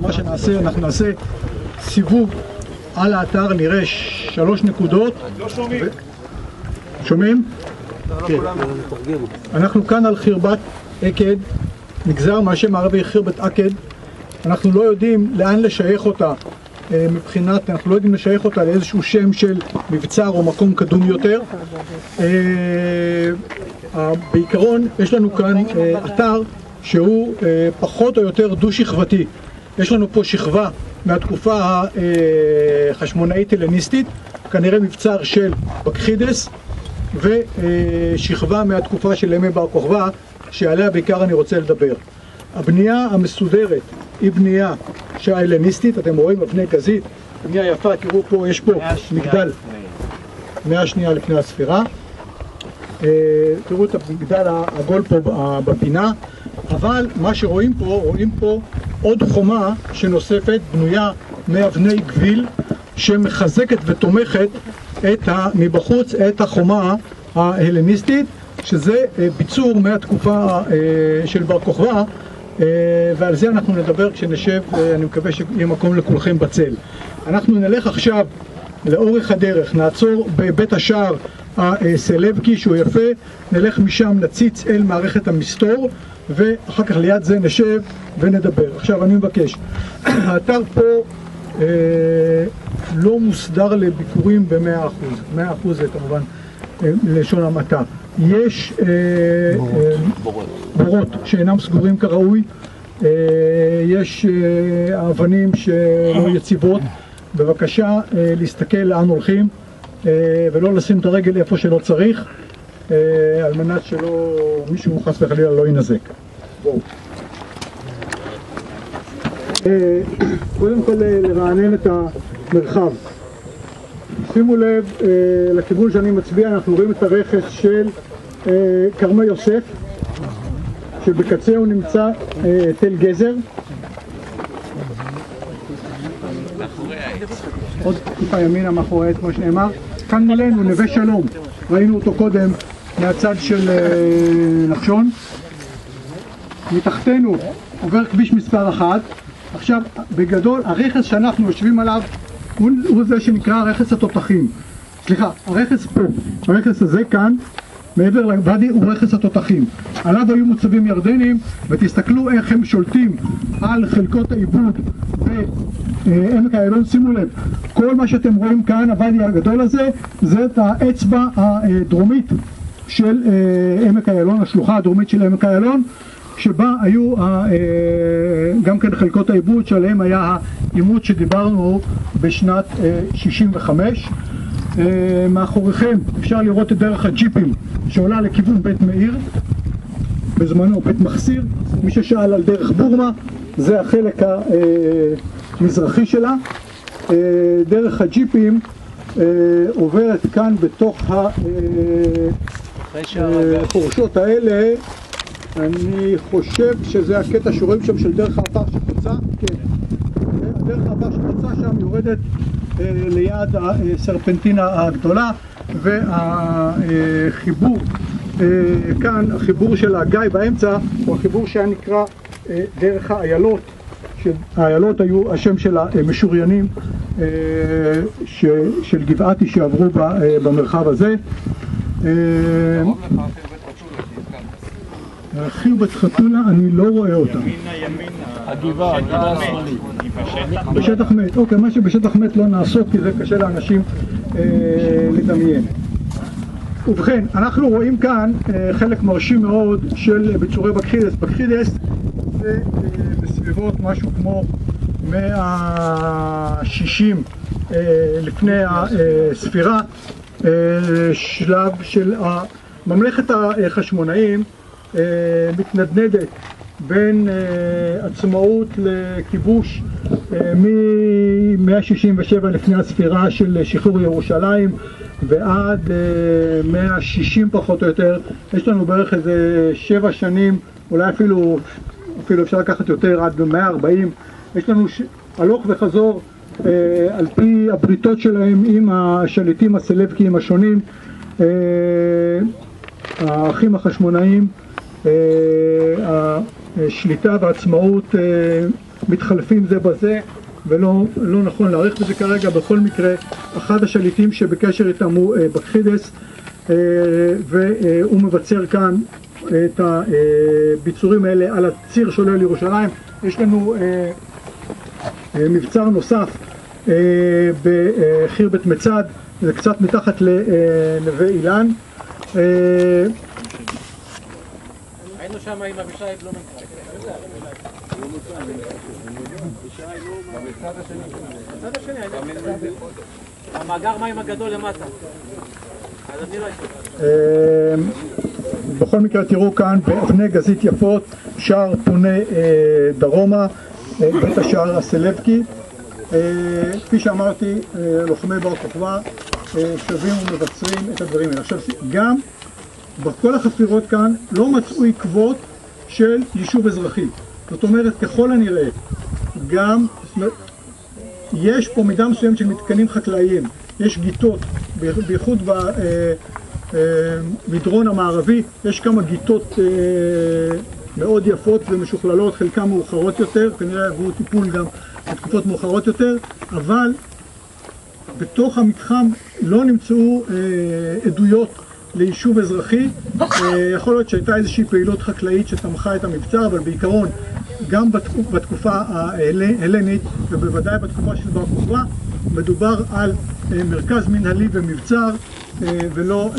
פה מה שנעשה, אנחנו נעשה סיבוב על האתר, נראה שלוש נקודות. לא שומעים. שומעים? כן. אנחנו כאן על חרבת עקד, נגזר מהשם הערבי חרבת עקד. אנחנו לא יודעים לאן לשייך אותה אה, מבחינת, אנחנו לא יודעים לשייך אותה לאיזשהו שם של מבצר או מקום קדום יותר. אה, בעיקרון יש לנו כאן אה, אתר שהוא פחות או יותר דו-שכבתי. יש לנו פה שכבה מהתקופה החשמונאית הלניסטית, כנראה מבצר של בקחידס, ושכבה מהתקופה של ימי בר כוכבא, שעליה בעיקר אני רוצה לדבר. הבנייה המסודרת היא בנייה שההלניסטית, אתם רואים אבני גזית, בנייה יפה, תראו פה, יש פה מגדל, מאה שנייה לפני הספירה. אה, תראו את המגדל העגול פה בפינה, אבל מה שרואים פה, רואים פה עוד חומה שנוספת, בנויה מאבני גביל, שמחזקת ותומכת את ה, מבחוץ את החומה ההלניסטית, שזה אה, ביצור מהתקופה אה, של בר כוכבא, ועל זה אנחנו נדבר כשנשב, אני מקווה שיהיה מקום לכולכם בצל. אנחנו נלך עכשיו לאורך הדרך, נעצור בבית השער הסלבקי שהוא יפה, נלך משם, נציץ אל מערכת המסתור ואחר כך ליד זה נשב ונדבר. עכשיו אני מבקש, האתר פה אה, לא מוסדר לביקורים במאה אחוז, מאה אחוז זה כמובן אה, לשון המעטה. יש אה, בורות, אה, בורות. בורות שאינם סגורים כראוי, אה, יש אה, אבנים שלא יציבות, בבקשה אה, להסתכל לאן הולכים אה, ולא לשים את הרגל איפה שלא צריך אה, על מנת שלא מישהו חס וחלילה לא יינזק. בואו. קודם כל לרענן את המרחב. שימו לב לכיוון שאני מצביע, אנחנו רואים את הרכס של כרמי יוסף שבקצהו נמצא תל גזר עוד טיפה ימינה מאחורי העץ כמו שנאמר כאן מולנו נווה שלום ראינו אותו קודם מהצד של נחשון מתחתנו עובר כביש מספר אחת עכשיו בגדול הרכס שאנחנו יושבים עליו הוא, הוא זה שנקרא רכס התותחים סליחה, הרכס פה, הרכס הזה כאן מעבר לוואדי הוא רכס התותחים. עליו היו מוצבים ירדנים, ותסתכלו איך הם שולטים על חלקות העיבוד בעמק איילון. שימו לב, כל מה שאתם רואים כאן, הוואדי הגדול הזה, זה את האצבע הדרומית של אה, עמק איילון, השלוחה הדרומית של עמק איילון, שבה היו אה, גם כן חלקות העיבוד שעליהם היה העימות שדיברנו בשנת 65. אה, מאחוריכם אפשר לראות את דרך הג'יפים שעולה לכיוון בית מאיר, בזמנו בית מחסיר, מי ששאל על דרך בורמה זה החלק המזרחי שלה. אה, דרך הג'יפים אה, עוברת כאן בתוך החורשות האלה, אני חושב שזה הקטע שרואים שם של דרך העפר שחוצה, כן, הדרך העפר שחוצה שם יורדת ליד הסרפנטינה הגדולה והחיבור כאן, החיבור של הגיא באמצע הוא החיבור שהיה נקרא דרך האיילות שהאיילות היו השם של המשוריינים של גבעתי שעברו במרחב הזה חירבת חתולה אני לא רואה אותה הגבעה, הגבעה השמאלית בשטח מת, אוקיי, מה שבשטח מת לא נעסוק כי זה קשה לאנשים אה, לדמיין. ובכן, אנחנו רואים כאן אה, חלק מרשים מאוד של ביצורי בקחידס. בקחידס זה אה, בסביבות משהו כמו 160 אה, לפני הספירה, אה, שלב של ממלכת החשמונאים אה, מתנדנדת בין עצמאות לכיבוש uh, מ-167 לפני הספירה של שחרור ירושלים ועד uh, אה, 160 פחות או יותר, יש לנו בערך איזה שבע שנים, אולי אפילו, אפילו אפשר לקחת יותר, עד 140, יש לנו. הלוך וחזור על פי הבריתות שלהם עם השליטים הסלבקיים השונים, uh, האחים החשמונאים, uh, שליטה ועצמאות אה, מתחלפים זה בזה ולא לא נכון להעריך בזה כרגע. בכל מקרה, אחד השליטים שבקשר איתם הוא אה, בקחידס והוא מבצר כאן את הביצורים האלה על הציר שעולה לירושלים. יש לנו מבצר נוסף בחיר בית מצד, זה קצת מתחת לנווה אילן. היינו שם עם אבישי בלומנטל. המאגר מים הגדול למטה. לא בכל מקרה תראו כאן באבני גזית יפות, שער פונה אה, דרומה, אה, בית השער הסלבקי. אה, כפי שאמרתי, לוחמי בר כוכבא שבים ומבצרים את הדברים האלה. עכשיו, גם בכל החפירות כאן לא מצאו עקבות של יישוב אזרחי. זאת אומרת, ככל הנראה, גם, יש פה מידה מסוימת של מתקנים חקלאיים, יש גיתות, בייחוד במדרון המערבי, יש כמה גיתות אה, מאוד יפות ומשוכללות, חלקן מאוחרות יותר, כנראה עברו טיפול גם בתקופות מאוחרות יותר, אבל בתוך המתחם לא נמצאו אה, עדויות ליישוב אזרחי. אה, יכול להיות שהייתה איזושהי פעילות חקלאית שתמכה את המבצע, אבל בעיקרון גם בתקופה ההלנית ובוודאי בתקופה של בר כוכבא מדובר על אה, מרכז מנהלי ומבצר אה, ולא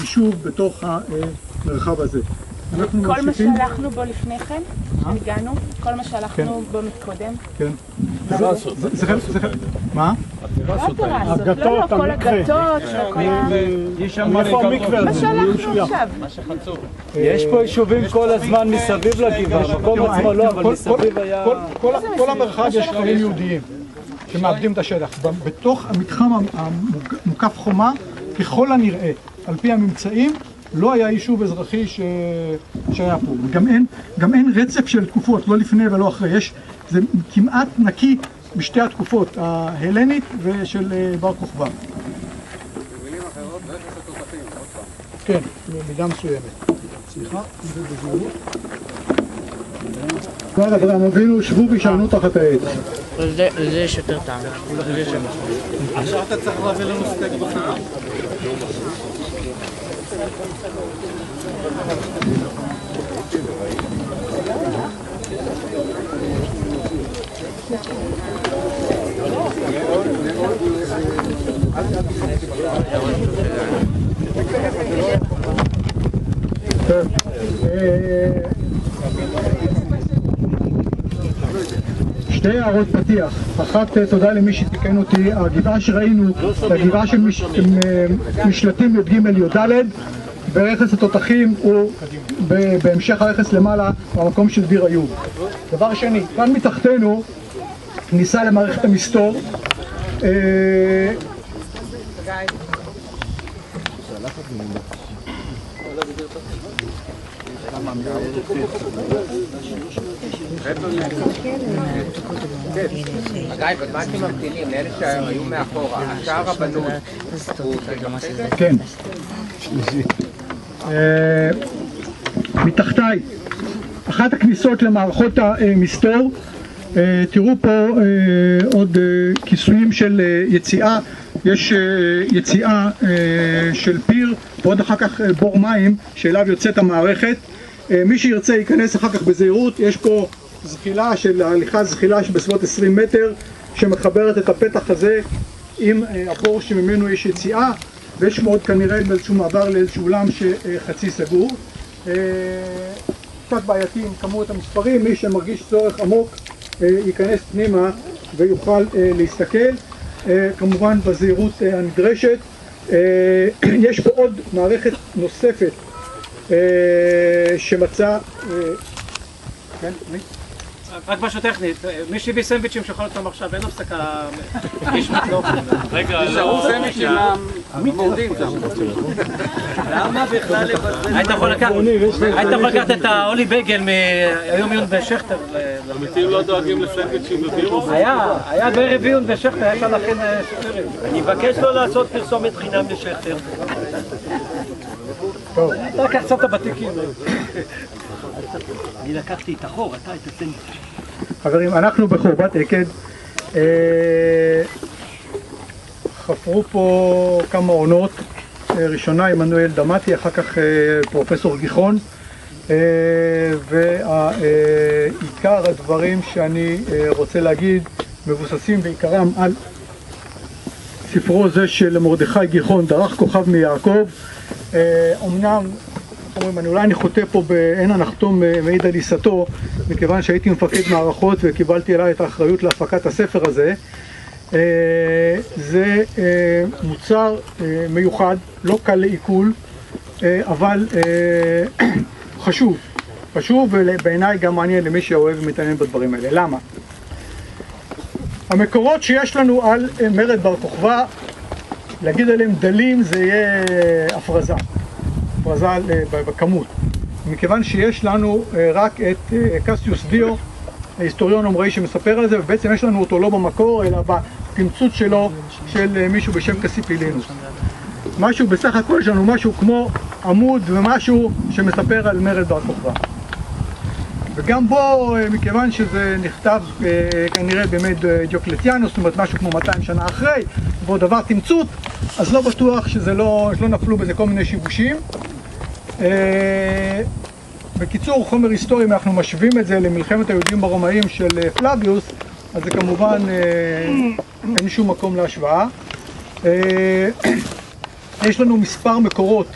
יישוב בתוך המרחב הזה. כל מה שהלכנו בו לפני כן, שהגענו, כל מה שהלכנו בו מקודם. כן. מה? הגתות, לא, לא, כל הגתות, כל ה... יש שם המקווה? מה שהלכנו עכשיו. יש פה יישובים כל הזמן מסביב לגבעה, המקום עצמו לא, אבל מסביב היה... כל המרחב יש כפרים יהודיים שמאבדים את השטח. בתוך המתחם המוקף חומה, ככל הנראה, על פי הממצאים, לא היה יישוב אזרחי ש... שהיה פה. גם אין, גם אין רצף של תקופות, לא לפני ולא אחרי. יש, זה כמעט נקי בשתי התקופות, ההלנית ושל אה, בר כוכבא. במילים אחרות, רכס התותחים, עוד פעם. כן, במידה מסוימת. סליחה, זה בזהירות. כבר אברהם אבינו, שבו וישענו תחת העץ. זה יש יותר טעם. עכשיו אתה צריך להביא לנו סטייק Eh, eh, שתי הערות פתיח, אחת תודה למי שתיקן אותי, הגבעה שראינו, הגבעה של משלטים י"ג י"ד ורכס התותחים הוא בהמשך הרכס למעלה במקום של דביר איוב. דבר שני, כאן מתחתנו כניסה למערכת המסתור כן. אה, מתחתיי, אחת הכניסות למערכות המסתור, אה, תראו פה אה, עוד כיסויים של יציאה, יש יציאה של פיר ועוד אחר כך בור מים שאליו יוצאת המערכת. מי שירצה ייכנס אחר כך בזהירות, יש פה זחילה של הליכה זחילה שבסביבות 20 מטר שמחברת את הפתח הזה עם הבור שממנו יש יציאה ויש מאוד כנראה איזשהו מעבר לאיזשהו אולם שחצי סגור. אה, קצת בעייתי עם כמות המספרים, מי שמרגיש צורך עמוק אה, ייכנס פנימה ויוכל אה, להסתכל, כמובן בזהירות הנדרשת. יש פה עוד מערכת נוספת שמצא... כן, מי? רק משהו טכני, מי שהביא סנדוויצ'ים שיכול אותם עכשיו, אין הפסקה, איש מתלוך. רגע, לא... סנדוויצ'ים המורדים שם. למה בכלל לבזבז? היית יכול לקחת את האולי בייגל מהיום עיון בשכטר. אמיתים לא דואגים לסנדוויצ'ים בבירו? היה, היה בערב עיון בשכטר, היה אפשר להכין שכטרים. אני מבקש לא לעשות פרסומת חינם לשכטר. אתה לקח קצת את הבתיקים. אני לקחתי את החור, אתה את הסנדוויץ'. חברים, אנחנו בחורבת עקד. אה, חפרו פה כמה עונות. אה, ראשונה עמנואל דמתי, אחר כך אה, פרופסור גיחון. ועיקר הדברים שאני רוצה להגיד מבוססים בעיקרם על ספרו זה של מרדכי גיחון, דרך כוכב מיעקב. אמנם, אומרים, אני אולי אני חוטא פה באין הנחתום אה, מעיד על עיסתו, מכיוון שהייתי מפקד מערכות וקיבלתי אליי את האחריות להפקת הספר הזה. אה, זה אה, מוצר מיוחד, לא קל לעיכול, אבל חשוב. חשוב ובעיניי גם מעניין למי שאוהב ומתעניין בדברים האלה. למה? המקורות שיש לנו על מרד בר כוכבא, להגיד עליהם דלים זה יהיה הפרזה, הפרזה אה, בכמות. מכיוון שיש לנו אה, רק את אה, קסיוס דיו, ההיסטוריון עומרי שמספר על זה, ובעצם יש לנו אותו לא במקור, אלא בתמצות שלו של מישהו בשם קסיפילינוס. משהו, בסך הכל יש לנו משהו כמו עמוד ומשהו שמספר על מרד בר כוכבא. וגם בו, מכיוון שזה נכתב אה, כנראה בימי דיוקלטיאנוס, זאת אומרת משהו כמו 200 שנה אחרי, ועוד עבר תמצות, אז לא בטוח שזה לא, שלא נפלו בזה כל מיני שיבושים. אה, בקיצור, חומר היסטורי, אם אנחנו משווים את זה למלחמת היהודים ברומאים של אה, פלביוס, אז זה כמובן אה, אין שום מקום להשוואה. אה, יש לנו מספר מקורות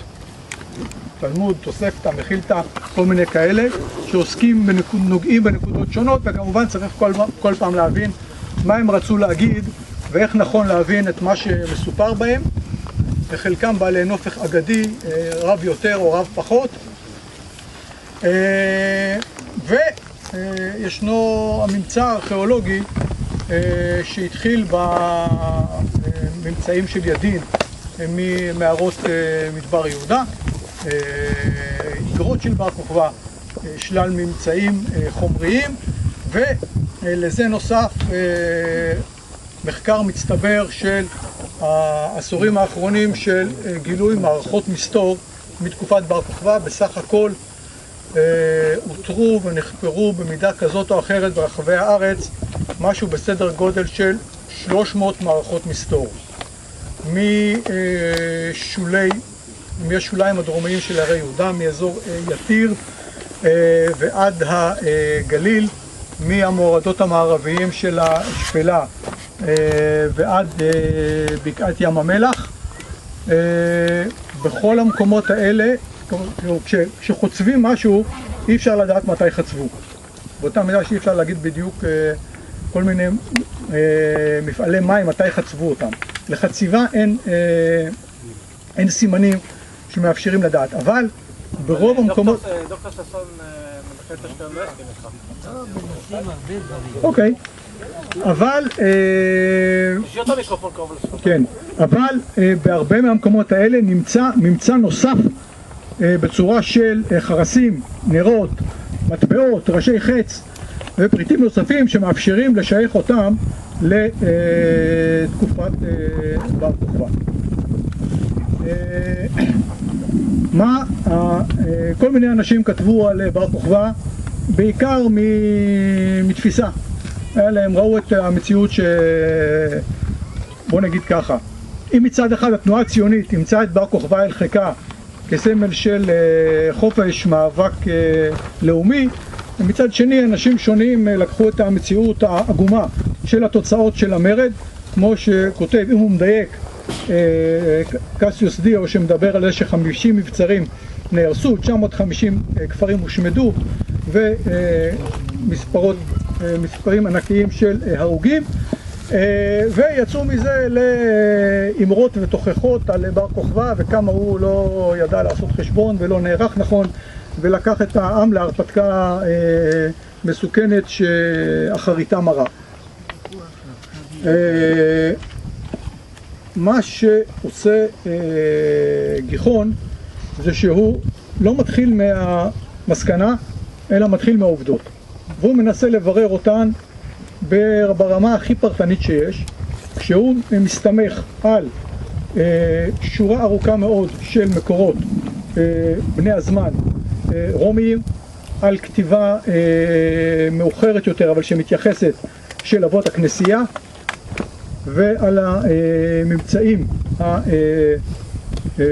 תלמוד, תוספתא, מכילתא, כל מיני כאלה, שעוסקים, בנקוד, נוגעים בנקודות שונות, וכמובן צריך כל, כל פעם להבין מה הם רצו להגיד ואיך נכון להבין את מה שמסופר בהם. וחלקם בעלי נופך אגדי, אה, רב יותר או רב פחות. אה, וישנו הממצא הארכיאולוגי אה, שהתחיל בממצאים של ידין אה, ממערות אה, מדבר יהודה. אה, איגרות של בר כוכבא, אה, שלל ממצאים אה, חומריים, ולזה נוסף אה, מחקר מצטבר של העשורים האחרונים של אה, גילוי מערכות מסתור מתקופת בר כוכבא, בסך הכל אה, אותרו ונחקרו במידה כזאת או אחרת ברחבי הארץ משהו בסדר גודל של 300 מערכות מסתור. משולי, מהשוליים הדרומיים של הרי יהודה, מאזור אה, יתיר ועד הגליל, מהמורדות המערביים של השפלה אה, ועד אה, בקעת ים המלח. אה, בכל המקומות האלה, כש- כשחוצבים משהו, אי אפשר לדעת מתי חצבו. באותה מידה שאי אפשר להגיד בדיוק כל מיני מפעלי מים, מתי חצבו אותם. לחציבה אין, אין סימנים שמאפשרים לדעת, אבל ברוב המקומות... דוקטור ששון אוקיי, אבל... אה. כן, אבל אה, בהרבה מהמקומות האלה נמצא ממצא נוסף אה, בצורה של חרסים, נרות, מטבעות, ראשי חץ ופריטים נוספים שמאפשרים לשייך אותם לתקופת בר כוכבא. אה, מה ה- אה, כל מיני אנשים כתבו על אה, בר כוכבא, בעיקר מתפיסה. היה להם, ראו את המציאות ש... בוא נגיד ככה, אם מצד אחד התנועה הציונית אימצה את בר כוכבא אל חיקה כסמל של אה, חופש, מאבק אה, לאומי, ומצד שני אנשים שונים אה, לקחו את המציאות העגומה של התוצאות של המרד, כמו שכותב, אם הוא מדייק, אה, קסיוס דיו שמדבר על זה שחמישים מבצרים נהרסו, 950 אה, כפרים הושמדו ומספרות, אה, מספרים ענקיים של אה, הרוגים אה, ויצאו מזה לאמרות ותוכחות על בר כוכבא וכמה הוא לא ידע לעשות חשבון ולא נערך נכון ולקח את העם להרפתקה אה, מסוכנת שאחריתה מרה. מה שעושה אה, גיחון זה שהוא לא מתחיל מהמסקנה אלא מתחיל מהעובדות. והוא מנסה לברר אותן בר- ברמה הכי פרטנית שיש. כשהוא מסתמך על אה, שורה ארוכה מאוד של מקורות אה, בני הזמן רומיים, על כתיבה מאוחרת יותר, אבל שמתייחסת של אבות הכנסייה, ועל הממצאים אה, אה,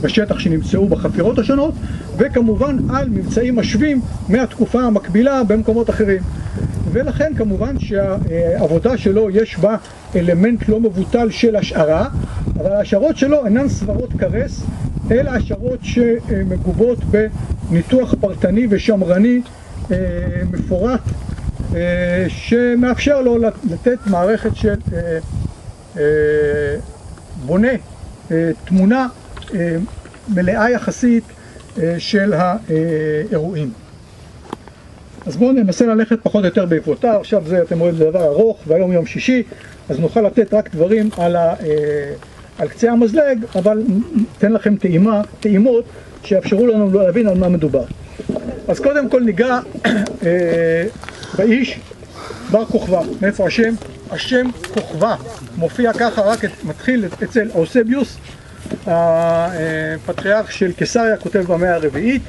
בשטח שנמצאו בחפירות השונות, וכמובן על ממצאים משווים מהתקופה המקבילה במקומות אחרים. ולכן כמובן שהעבודה שלו יש בה אלמנט לא מבוטל של השערה, אבל ההשערות שלו אינן סברות קרס, אלא השערות שמגובות בניתוח פרטני ושמרני אה, מפורט, שמאפשר לו לתת מערכת של אה, בונה תמונה מלאה יחסית של האירועים. אז בואו ננסה ללכת פחות או יותר בעקבותיו, עכשיו זה, אתם רואים, זה דבר ארוך, והיום יום שישי, אז נוכל לתת רק דברים על, ה, אה, על קצה המזלג, אבל ניתן לכם טעימה, טעימות שיאפשרו לנו להבין על מה מדובר. אז קודם כל ניגע אה, באיש בר כוכבא, מאיפה השם? השם כוכבא. מופיע ככה, רק מתחיל אצל אוסביוס, הפטריארך של קיסריה כותב במאה הרביעית,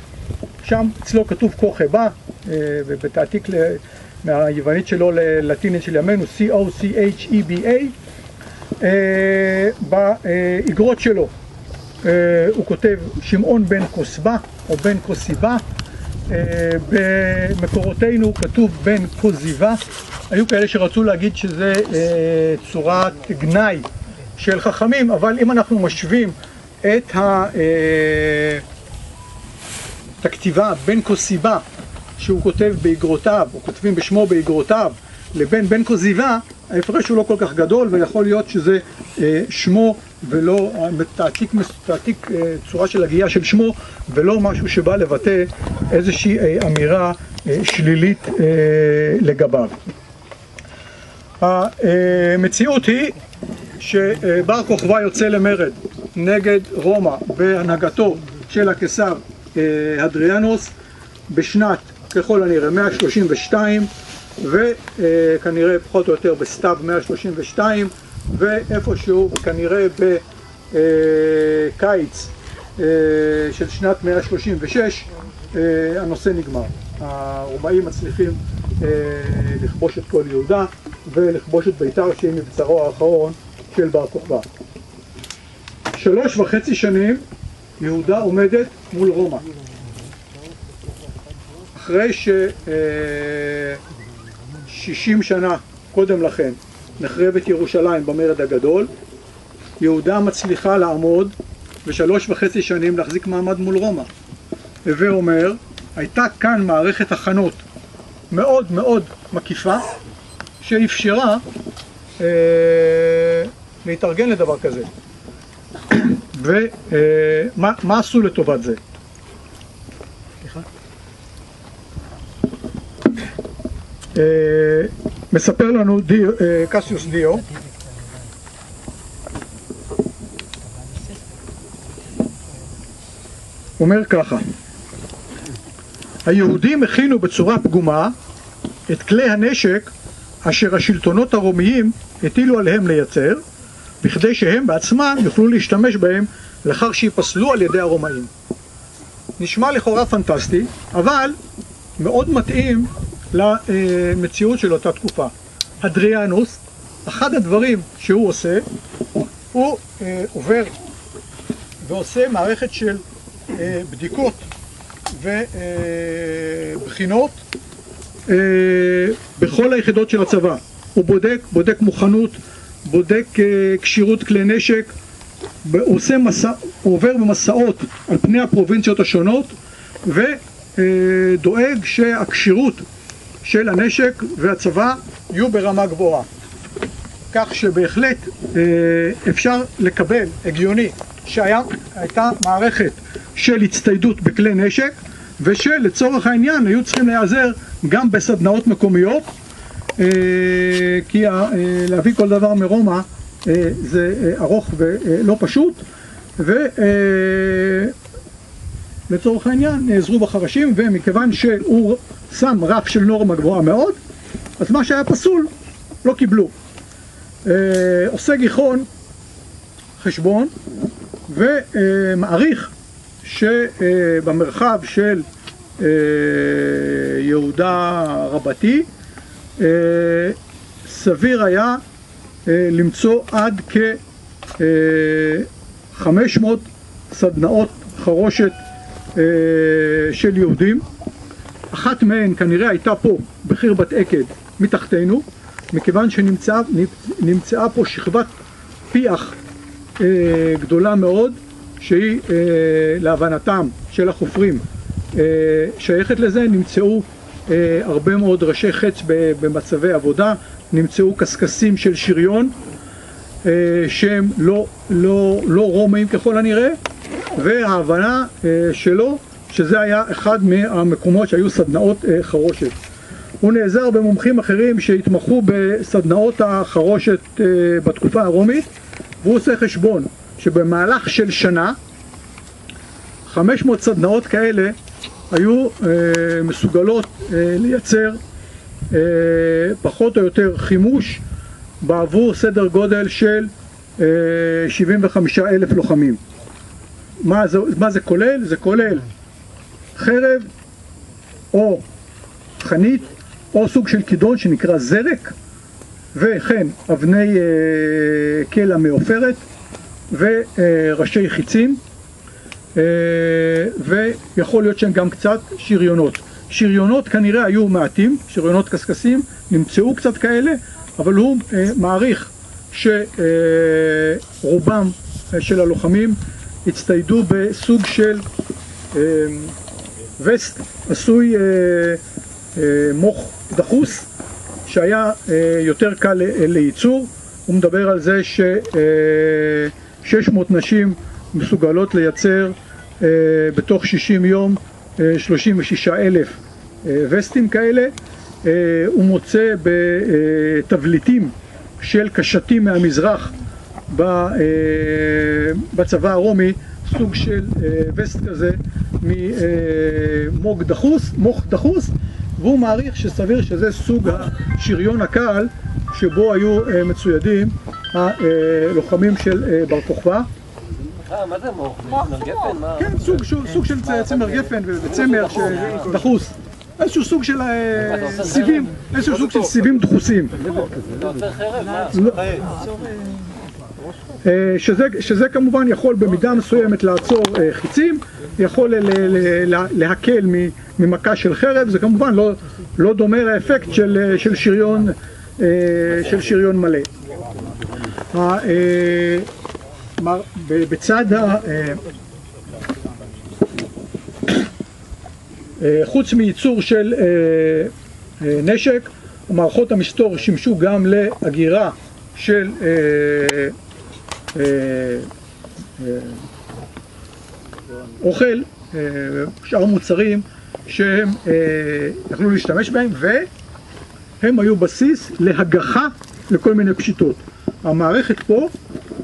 שם אצלו כתוב כוכבא, אה, ובתעתיק מהיוונית שלו ללטינית של ימינו, C-O-C-H-E-B-A, אה, באגרות שלו. אה, הוא כותב שמעון בן כוסבא או בן כוסיבה, במקורותינו כתוב בן כוזיבה, היו כאלה שרצו להגיד שזה צורת גנאי של חכמים, אבל אם אנחנו משווים את הכתיבה בן כוסיבה שהוא כותב באגרותיו, או כותבים בשמו באגרותיו, לבין בן כוזיבה, ההפרש הוא לא כל כך גדול, ויכול להיות שזה אה, שמו ולא, תעתיק, תעתיק אה, צורה של הגייה של שמו, ולא משהו שבא לבטא איזושהי אה, אמירה אה, שלילית אה, לגביו. המציאות היא שבר כוכבא יוצא למרד נגד רומא בהנהגתו של הקיסר אה, אדריאנוס בשנת ככל הנראה 132 וכנראה פחות או יותר בסתיו 132 ואיפשהו כנראה בקיץ אה, של שנת 136 אה, הנושא נגמר. הרומאים מצליחים אה, לכבוש את כל יהודה ולכבוש את ביתר שהיא מבצרו האחרון של בר כוכבא. שלוש וחצי שנים יהודה עומדת מול רומא. אחרי ש-60 שנה קודם לכן נחרבת ירושלים במרד הגדול, יהודה מצליחה לעמוד ושלוש וחצי שנים להחזיק מעמד מול רומא. הווה אומר, הייתה כאן מערכת הכנות מאוד מאוד מקיפה שאפשרה אה, להתארגן לדבר כזה. ומה אה, עשו לטובת זה? מספר לנו דיו, אה, קסיוס דיו אומר ככה היהודים הכינו בצורה פגומה את כלי הנשק אשר השלטונות הרומיים הטילו עליהם לייצר בכדי שהם בעצמם יוכלו להשתמש בהם לאחר שיפסלו על ידי הרומאים. נשמע לכאורה פנטסטי, אבל מאוד מתאים למציאות של אותה תקופה. אדריאנוס, אחד הדברים שהוא עושה, הוא אה, עובר ועושה מערכת של אה, בדיקות ובחינות אה, בכל היחידות של הצבא. הוא בודק, בודק מוכנות, בודק אה, כשירות כלי נשק, הוא, מסע, הוא עובר במסעות על פני הפרובינציות השונות ודואג שהכשירות של הנשק והצבא יהיו ברמה גבוהה. כך שבהחלט אה, אפשר לקבל, הגיוני, שהייתה מערכת של הצטיידות בכלי נשק ושלצורך העניין היו צריכים להיעזר גם בסדנאות מקומיות אה, כי אה, להביא כל דבר מרומא זה ארוך ולא פשוט ולצורך העניין נעזרו בחרשים ומכיוון שהוא שם רף של נורמה גבוהה מאוד, אז מה שהיה פסול לא קיבלו. אה, עושה גיחון חשבון ומעריך שבמרחב של יהודה רבתי, אה, סביר היה אה, למצוא עד כ-500 סדנאות חרושת אה, של יהודים. אחת מהן כנראה הייתה פה, בחרבת עקד, מתחתנו, מכיוון שנמצאה פה שכבת פיח גדולה מאוד, שהיא להבנתם של החופרים שייכת לזה, נמצאו אה, הרבה מאוד ראשי חץ במצבי עבודה, נמצאו קשקשים של שריון אה, שהם לא, לא, לא רומאים ככל הנראה וההבנה אה, שלו שזה היה אחד מהמקומות שהיו סדנאות חרושת. הוא נעזר במומחים אחרים שהתמחו בסדנאות החרושת בתקופה הרומית והוא עושה חשבון שבמהלך של שנה 500 סדנאות כאלה היו אה, מסוגלות אה, לייצר אה, פחות או יותר חימוש בעבור סדר גודל של אה, 75 אלף לוחמים. מה זה, מה זה כולל? זה כולל חרב או חנית או סוג של כידון שנקרא זרק וכן אבני אה, קלע מעופרת וראשי חיצים אה, ויכול להיות שהם גם קצת שריונות. שריונות כנראה היו מעטים, שריונות קשקשים, נמצאו קצת כאלה, אבל הוא אה, מעריך שרובם אה, של הלוחמים הצטיידו בסוג של וסט עשוי מוח דחוס שהיה יותר קל לייצור, הוא מדבר על זה ש-600 נשים מסוגלות לייצר אה, בתוך 60 יום 36 אה, אלף אה, וסטים כאלה, הוא מוצא בתבליטים של קשתים מהמזרח בצבא הרומי סוג של וסט כזה ממוג דחוס, מוח דחוס והוא מעריך שסביר שזה סוג השריון הקל שבו היו מצוידים הלוחמים של בר כוכבא אה, מה זה מוח? גפן? כן, סוג של צמר גפן וצמר דחוס. איזשהו סוג של אה, סיבים, איזשהו סוג של סיבים דחוסים. לא. אה, שזה כמובן יכול במידה מסוימת לעצור חיצים, יכול להקל ממכה של חרב, זה כמובן לא, לא דומה לאפקט של שריון מלא. בצד ה... אה, אה, חוץ מייצור של אה, נשק, מערכות המסתור שימשו גם לאגירה של אוכל, שאר מוצרים שהם יכלו להשתמש בהם והם היו בסיס להגחה לכל מיני פשיטות. המערכת פה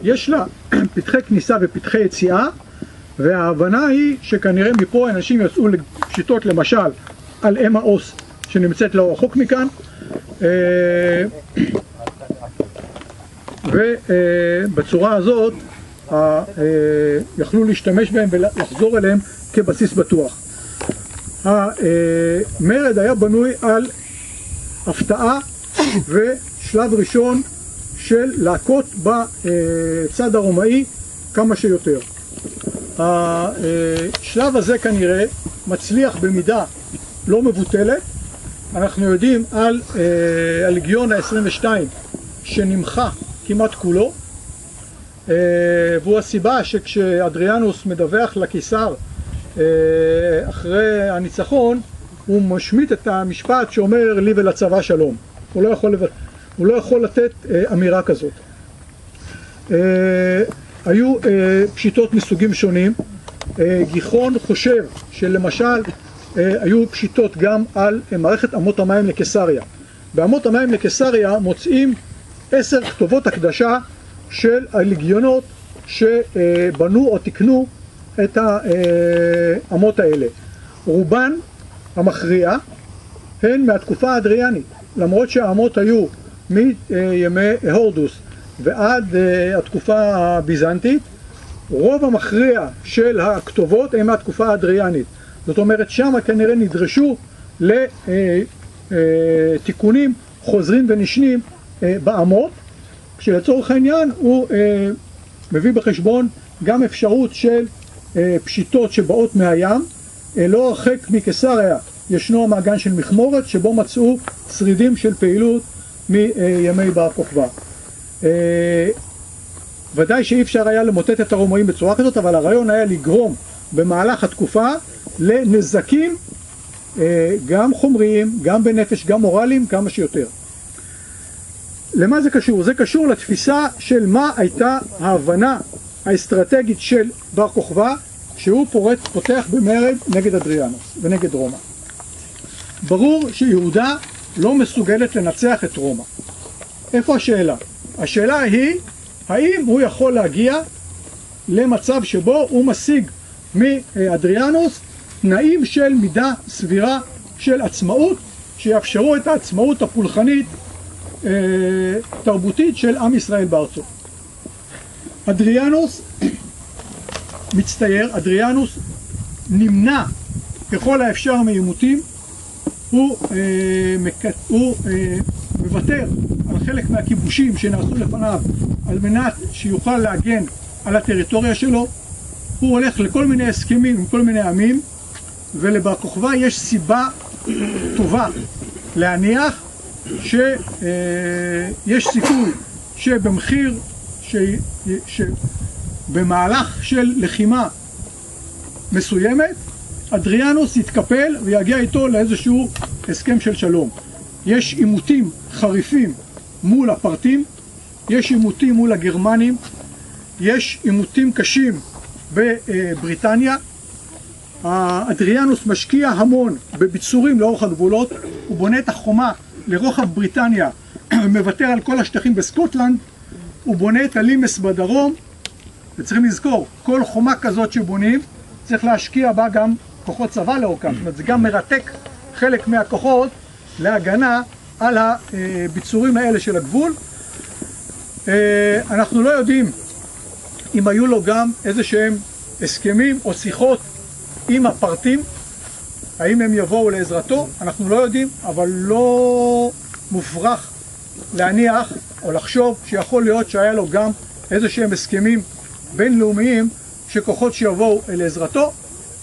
יש לה פתחי כניסה ופתחי יציאה וההבנה היא שכנראה מפה אנשים יצאו לפשיטות למשל על אם העוס שנמצאת לא רחוק מכאן אה, ובצורה הזאת אה, יכלו להשתמש בהם ולחזור אליהם כבסיס בטוח. המרד היה בנוי על הפתעה ושלב ראשון של להכות בצד הרומאי כמה שיותר. השלב הזה כנראה מצליח במידה לא מבוטלת. אנחנו יודעים על אה, הלגיון ה-22 שנמחה כמעט כולו אה, והוא הסיבה שכשאדריאנוס מדווח לקיסר אה, אחרי הניצחון הוא משמיט את המשפט שאומר לי ולצבא שלום הוא לא יכול הוא לא יכול לתת אה, אמירה כזאת. היו פשיטות מסוגים שונים, גיחון חושב שלמשל היו פשיטות גם על מערכת אמות המים לקיסריה. באמות המים לקיסריה מוצאים עשר כתובות הקדשה של הלגיונות שבנו או תיקנו את האמות האלה. רובן המכריע הן מהתקופה האדריאנית, למרות שהאמות היו מימי הורדוס ועד אה, התקופה הביזנטית, רוב המכריע של הכתובות הם מהתקופה האדריאנית. זאת אומרת שם כנראה נדרשו לתיקונים חוזרים ונשנים אה, באמות, כשלצורך העניין הוא אה, מביא בחשבון גם אפשרות של אה, פשיטות שבאות מהים, לא הרחק מקיסריה ישנו המעגן של מכמורת שבו מצאו שרידים של פעילות מימי בר כוכבא. ודאי שאי אפשר היה למוטט את הרומאים בצורה כזאת, אבל הרעיון היה לגרום במהלך התקופה לנזקים גם חומריים, גם בנפש, גם מורליים, כמה שיותר. למה זה קשור? זה קשור לתפיסה של מה הייתה ההבנה האסטרטגית של בר כוכבא שהוא פורט, פותח במרד נגד אדריאנוס ונגד רומא. ברור שיהודה לא מסוגלת לנצח את רומא. איפה השאלה? השאלה היא האם הוא יכול להגיע למצב שבו הוא משיג מאדריאנוס תנאים של מידה סבירה של עצמאות שיאפשרו את העצמאות הפולחנית אה, תרבותית של עם ישראל בארצו. אדריאנוס מצטייר, אדריאנוס נמנע ככל האפשר מעימותים, הוא, אה, מק... הוא אה, מוותר על חלק מהכיבושים שנעשו לפניו על מנת שיוכל להגן על הטריטוריה שלו, הוא הולך לכל מיני הסכמים עם כל מיני עמים ולבר כוכבא יש סיבה טובה להניח שיש סיכוי שבמחיר, ש... שבמהלך של לחימה מסוימת, אדריאנוס יתקפל ויגיע איתו לאיזשהו הסכם של שלום. יש עימותים חריפים מול הפרטים, יש עימותים מול הגרמנים, יש עימותים קשים בבריטניה. אדריאנוס משקיע המון בביצורים לאורך הגבולות, הוא בונה את החומה לרוחב בריטניה ומוותר על כל השטחים בסקוטלנד, הוא בונה את הלימס בדרום, וצריכים לזכור, כל חומה כזאת שבונים, צריך להשקיע בה גם כוחות צבא לאורכה, זאת אומרת זה גם מרתק חלק מהכוחות להגנה על הביצורים האלה של הגבול. אה, אנחנו לא יודעים אם היו לו גם איזה שהם הסכמים או שיחות עם הפרטים האם הם יבואו לעזרתו? אנחנו לא יודעים, אבל לא מופרך להניח או לחשוב שיכול להיות שהיה לו גם איזה שהם הסכמים בינלאומיים שכוחות שיבואו לעזרתו,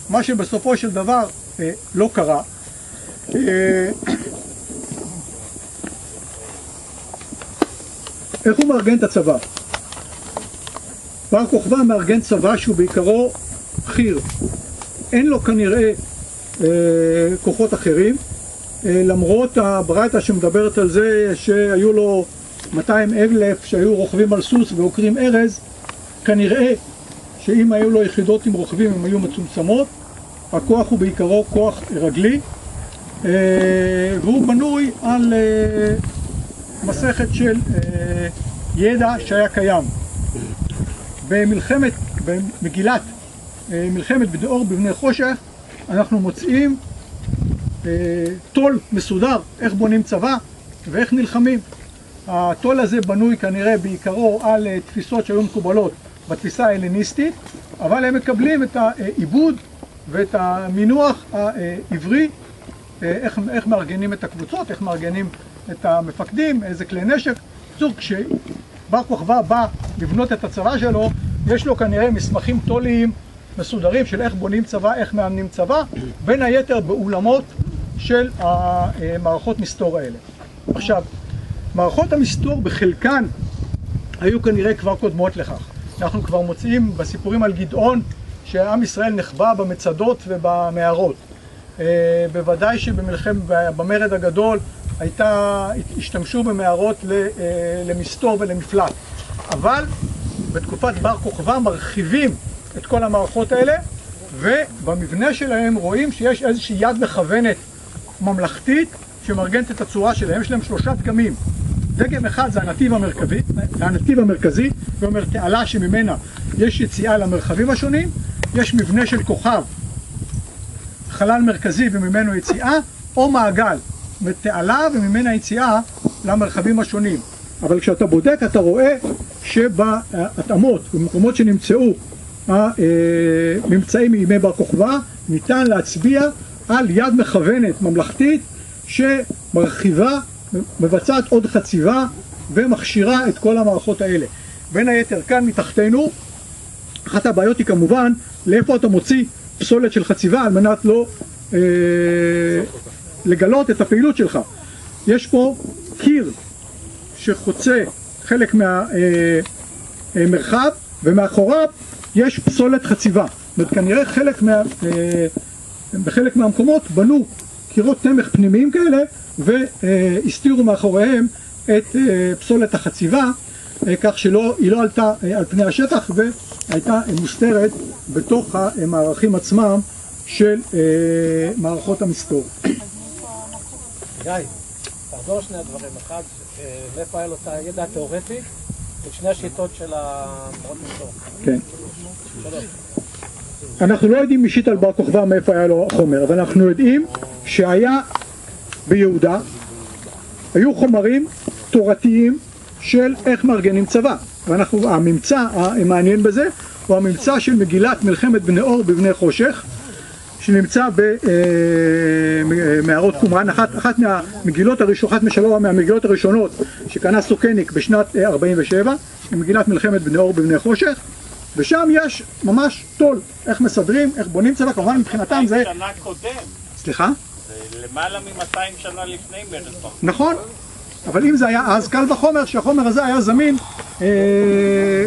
מה שבסופו של דבר אה, לא קרה. אה, איך הוא מארגן את הצבא? בר כוכבא מארגן צבא שהוא בעיקרו חי"ר. אין לו כנראה אה, כוחות אחרים, אה, למרות הברייתא שמדברת על זה שהיו לו 200 אלף שהיו רוכבים על סוס ועוקרים ארז, כנראה שאם היו לו יחידות עם רוכבים הן היו מצומצמות, הכוח הוא בעיקרו כוח רגלי, אה, והוא בנוי על מסכת של ידע שהיה קיים. במלחמת, במגילת מלחמת בדאור בבני חושך אנחנו מוצאים אה, טול מסודר, איך בונים צבא ואיך נלחמים. הטול הזה בנוי כנראה בעיקרו על אה, תפיסות שהיו מקובלות בתפיסה ההלניסטית, אבל הם מקבלים את העיבוד ואת המינוח העברי, אה, איך, איך מארגנים את הקבוצות, איך מארגנים את המפקדים, איזה כלי נשק. בקיצור, כשבר כוכבא בא לבנות את הצבא שלו, יש לו כנראה מסמכים טוליים מסודרים של איך בונים צבא, איך מאמנים צבא, בין היתר באולמות של המערכות מסתור האלה. עכשיו, מערכות המסתור בחלקן היו כנראה כבר קודמות לכך. אנחנו כבר מוצאים בסיפורים על גדעון שעם ישראל נחבא במצדות ובמערות. אה, בוודאי שבמלחמת, במרד הגדול הייתה, השתמשו במערות אה, למסתור ולמפלט. אבל בתקופת בר כוכבא מרחיבים את כל המערכות האלה, ובמבנה שלהם רואים שיש איזושהי יד מכוונת ממלכתית שמארגנת את הצורה שלהם. יש להם שלושה דגמים. דגם אחד זה הנתיב המרכזי, הנתיב המרכזי, זה אומר תעלה שממנה יש יציאה למרחבים השונים, יש מבנה של כוכב, חלל מרכזי וממנו יציאה, או מעגל, תעלה וממנה יציאה למרחבים השונים. אבל כשאתה בודק אתה רואה שבהתאמות, במקומות שנמצאו הממצאים מימי בר כוכבא ניתן להצביע על יד מכוונת ממלכתית שמרחיבה, מבצעת עוד חציבה ומכשירה את כל המערכות האלה. בין היתר כאן מתחתנו, אחת הבעיות היא כמובן לאיפה אתה מוציא פסולת של חציבה על מנת לא אה, לגלות את הפעילות שלך. יש פה קיר שחוצה חלק מהמרחב אה, ומאחוריו יש פסולת חציבה. זאת אומרת, כנראה חלק מה, אה, בחלק מהמקומות בנו קירות תמך פנימיים כאלה והסתירו מאחוריהם את אה, פסולת החציבה אה, כך שהיא לא עלתה על פני השטח והייתה מוסתרת בתוך המערכים עצמם של מערכות המסתור. גיא, תחזור שני הדברים. אחד, מאיפה היה לו את הידע התיאורטי, ושני השיטות של המערכות מסתור. כן. אנחנו לא יודעים אישית על בר כוכבא מאיפה היה לו החומר, אבל אנחנו יודעים שהיה ביהודה, היו חומרים תורתיים של איך מארגנים צבא. ואנחנו, הממצא המעניין בזה הוא הממצא של מגילת מלחמת בני אור בבני חושך, שנמצא במערות אה, קומראן, אחת, אחת מהמגילות הראשונות, אחת משלום מהמגילות הראשונות שקנה סוקניק בשנת 47, מגילת מלחמת בני אור בבני חושך, ושם יש ממש טול, איך מסדרים, איך בונים צבא, כמובן מבחינתם זה... שנה קודם. סליחה? זה למעלה מ-200 שנה לפני מרד בר. נכון, אבל אם זה היה אז, קל וחומר שהחומר הזה היה זמין אה,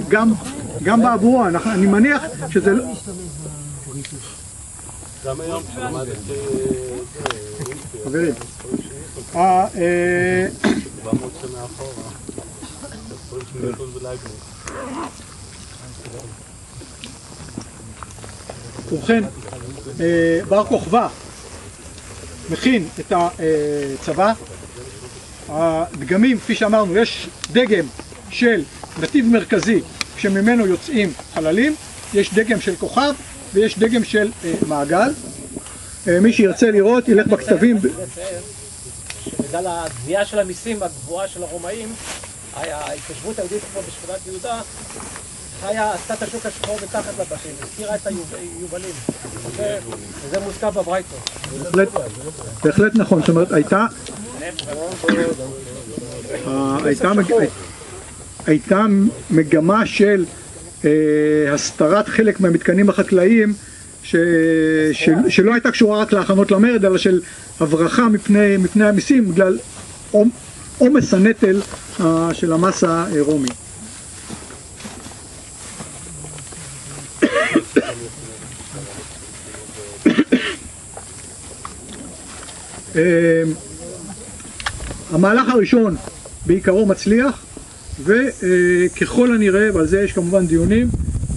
גם, גם באבוה. אני מניח שזה לא... גם היום כשלמדת... חברים, אה, ובכן, אה, בר כוכבא מכין את הצבא, הדגמים, כפי שאמרנו, יש דגם של נתיב מרכזי שממנו יוצאים חללים, יש דגם של כוכב ויש דגם של אה, מעגל. אה, מי שירצה לראות ילך בכתבים. בגלל הגבייה של המיסים הגבוהה של הרומאים, ההתיישבות היהודית פה בשכונת יהודה חיה, עשתה את השוק השחור מתחת לבתים, הזכירה את היובלים. וזה מוזכר בברייתו. בהחלט נכון, זאת אומרת הייתה הייתה מגמה של אה, הסתרת חלק מהמתקנים החקלאיים שלא הייתה קשורה רק להכנות למרד אלא של הברחה מפני המיסים בגלל עומס הנטל אה, של המס הרומי. המהלך הראשון בעיקרו מצליח וככל הנראה, ועל זה יש כמובן דיונים,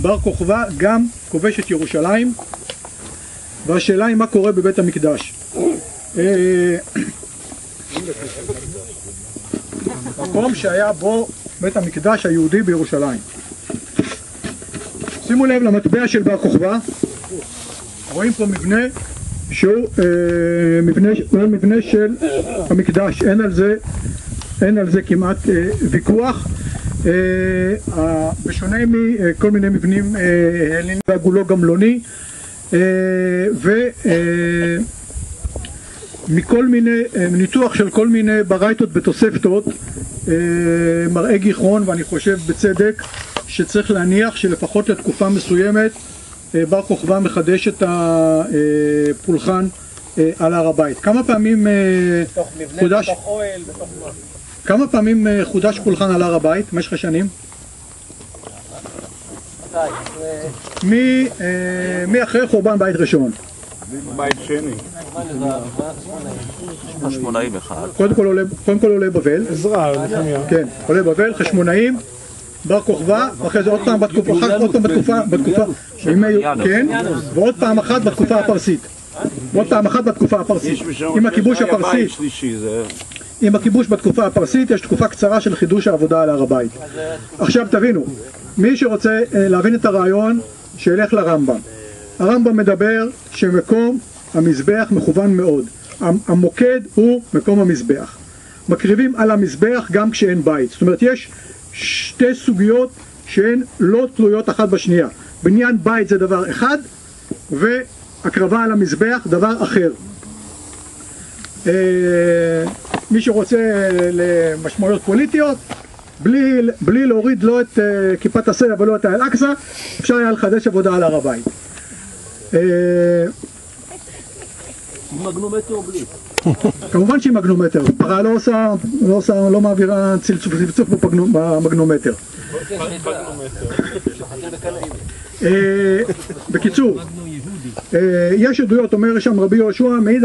בר כוכבא גם כובש את ירושלים והשאלה היא מה קורה בבית המקדש. אה, מקום שהיה בו בית המקדש היהודי בירושלים. שימו לב למטבע של בר כוכבא, רואים פה מבנה שהוא אה, מבנה, של המקדש, אין על זה, אין על זה כמעט אה, ויכוח. אה, בשונה מכל מיני מבנים הלנים והגולו גמלוני ומכל מיני, ניתוח של כל מיני ברייתות בתוספתות מראה גיחון ואני חושב בצדק שצריך להניח שלפחות לתקופה מסוימת אה, בר כוכבא מחדש את הפולחן אה, על הר הבית. כמה פעמים אה, חודש... בתוך אוהל, בתוך מה? כמה פעמים חודש פולחן על הר הבית במשך השנים? מי אחרי חורבן בית ראשון? בית שני. חשמונאים אחד. קודם כל עולה בבל. עזרא, כן, עולה בבל, חשמונאים. בר כוכבא, ואחרי זה עוד פעם בתקופה, עוד פעם בתקופה, בתקופה, כן, ועוד פעם אחת בתקופה הפרסית. עוד פעם אחת בתקופה הפרסית. עם הכיבוש הפרסי, עם הכיבוש בתקופה הפרסית יש תקופה קצרה של חידוש העבודה על הר הבית. עכשיו תבינו, מי שרוצה אה, להבין את הרעיון, שילך לרמב"ם. הרמב"ם מדבר שמקום המזבח מכוון מאוד. המוקד הוא מקום המזבח. מקריבים על המזבח גם כשאין בית. זאת אומרת, יש שתי סוגיות שהן לא תלויות אחת בשנייה בניין בית זה דבר אחד, והקרבה על המזבח דבר אחר. אה, מי שרוצה למשמעויות פוליטיות, בלי, בלי להוריד לא את אה, כיפת הסלע ולא את האל-אקצא, אפשר היה לחדש עבודה על הר הבית. אה, כמובן שהיא מגנומטר, פרה לא עושה, לא עושה, לא מעבירה בפגנו- במגנומטר. אה, בקיצור, אה, יש עדויות, אומר שם רבי יהושע, מעיד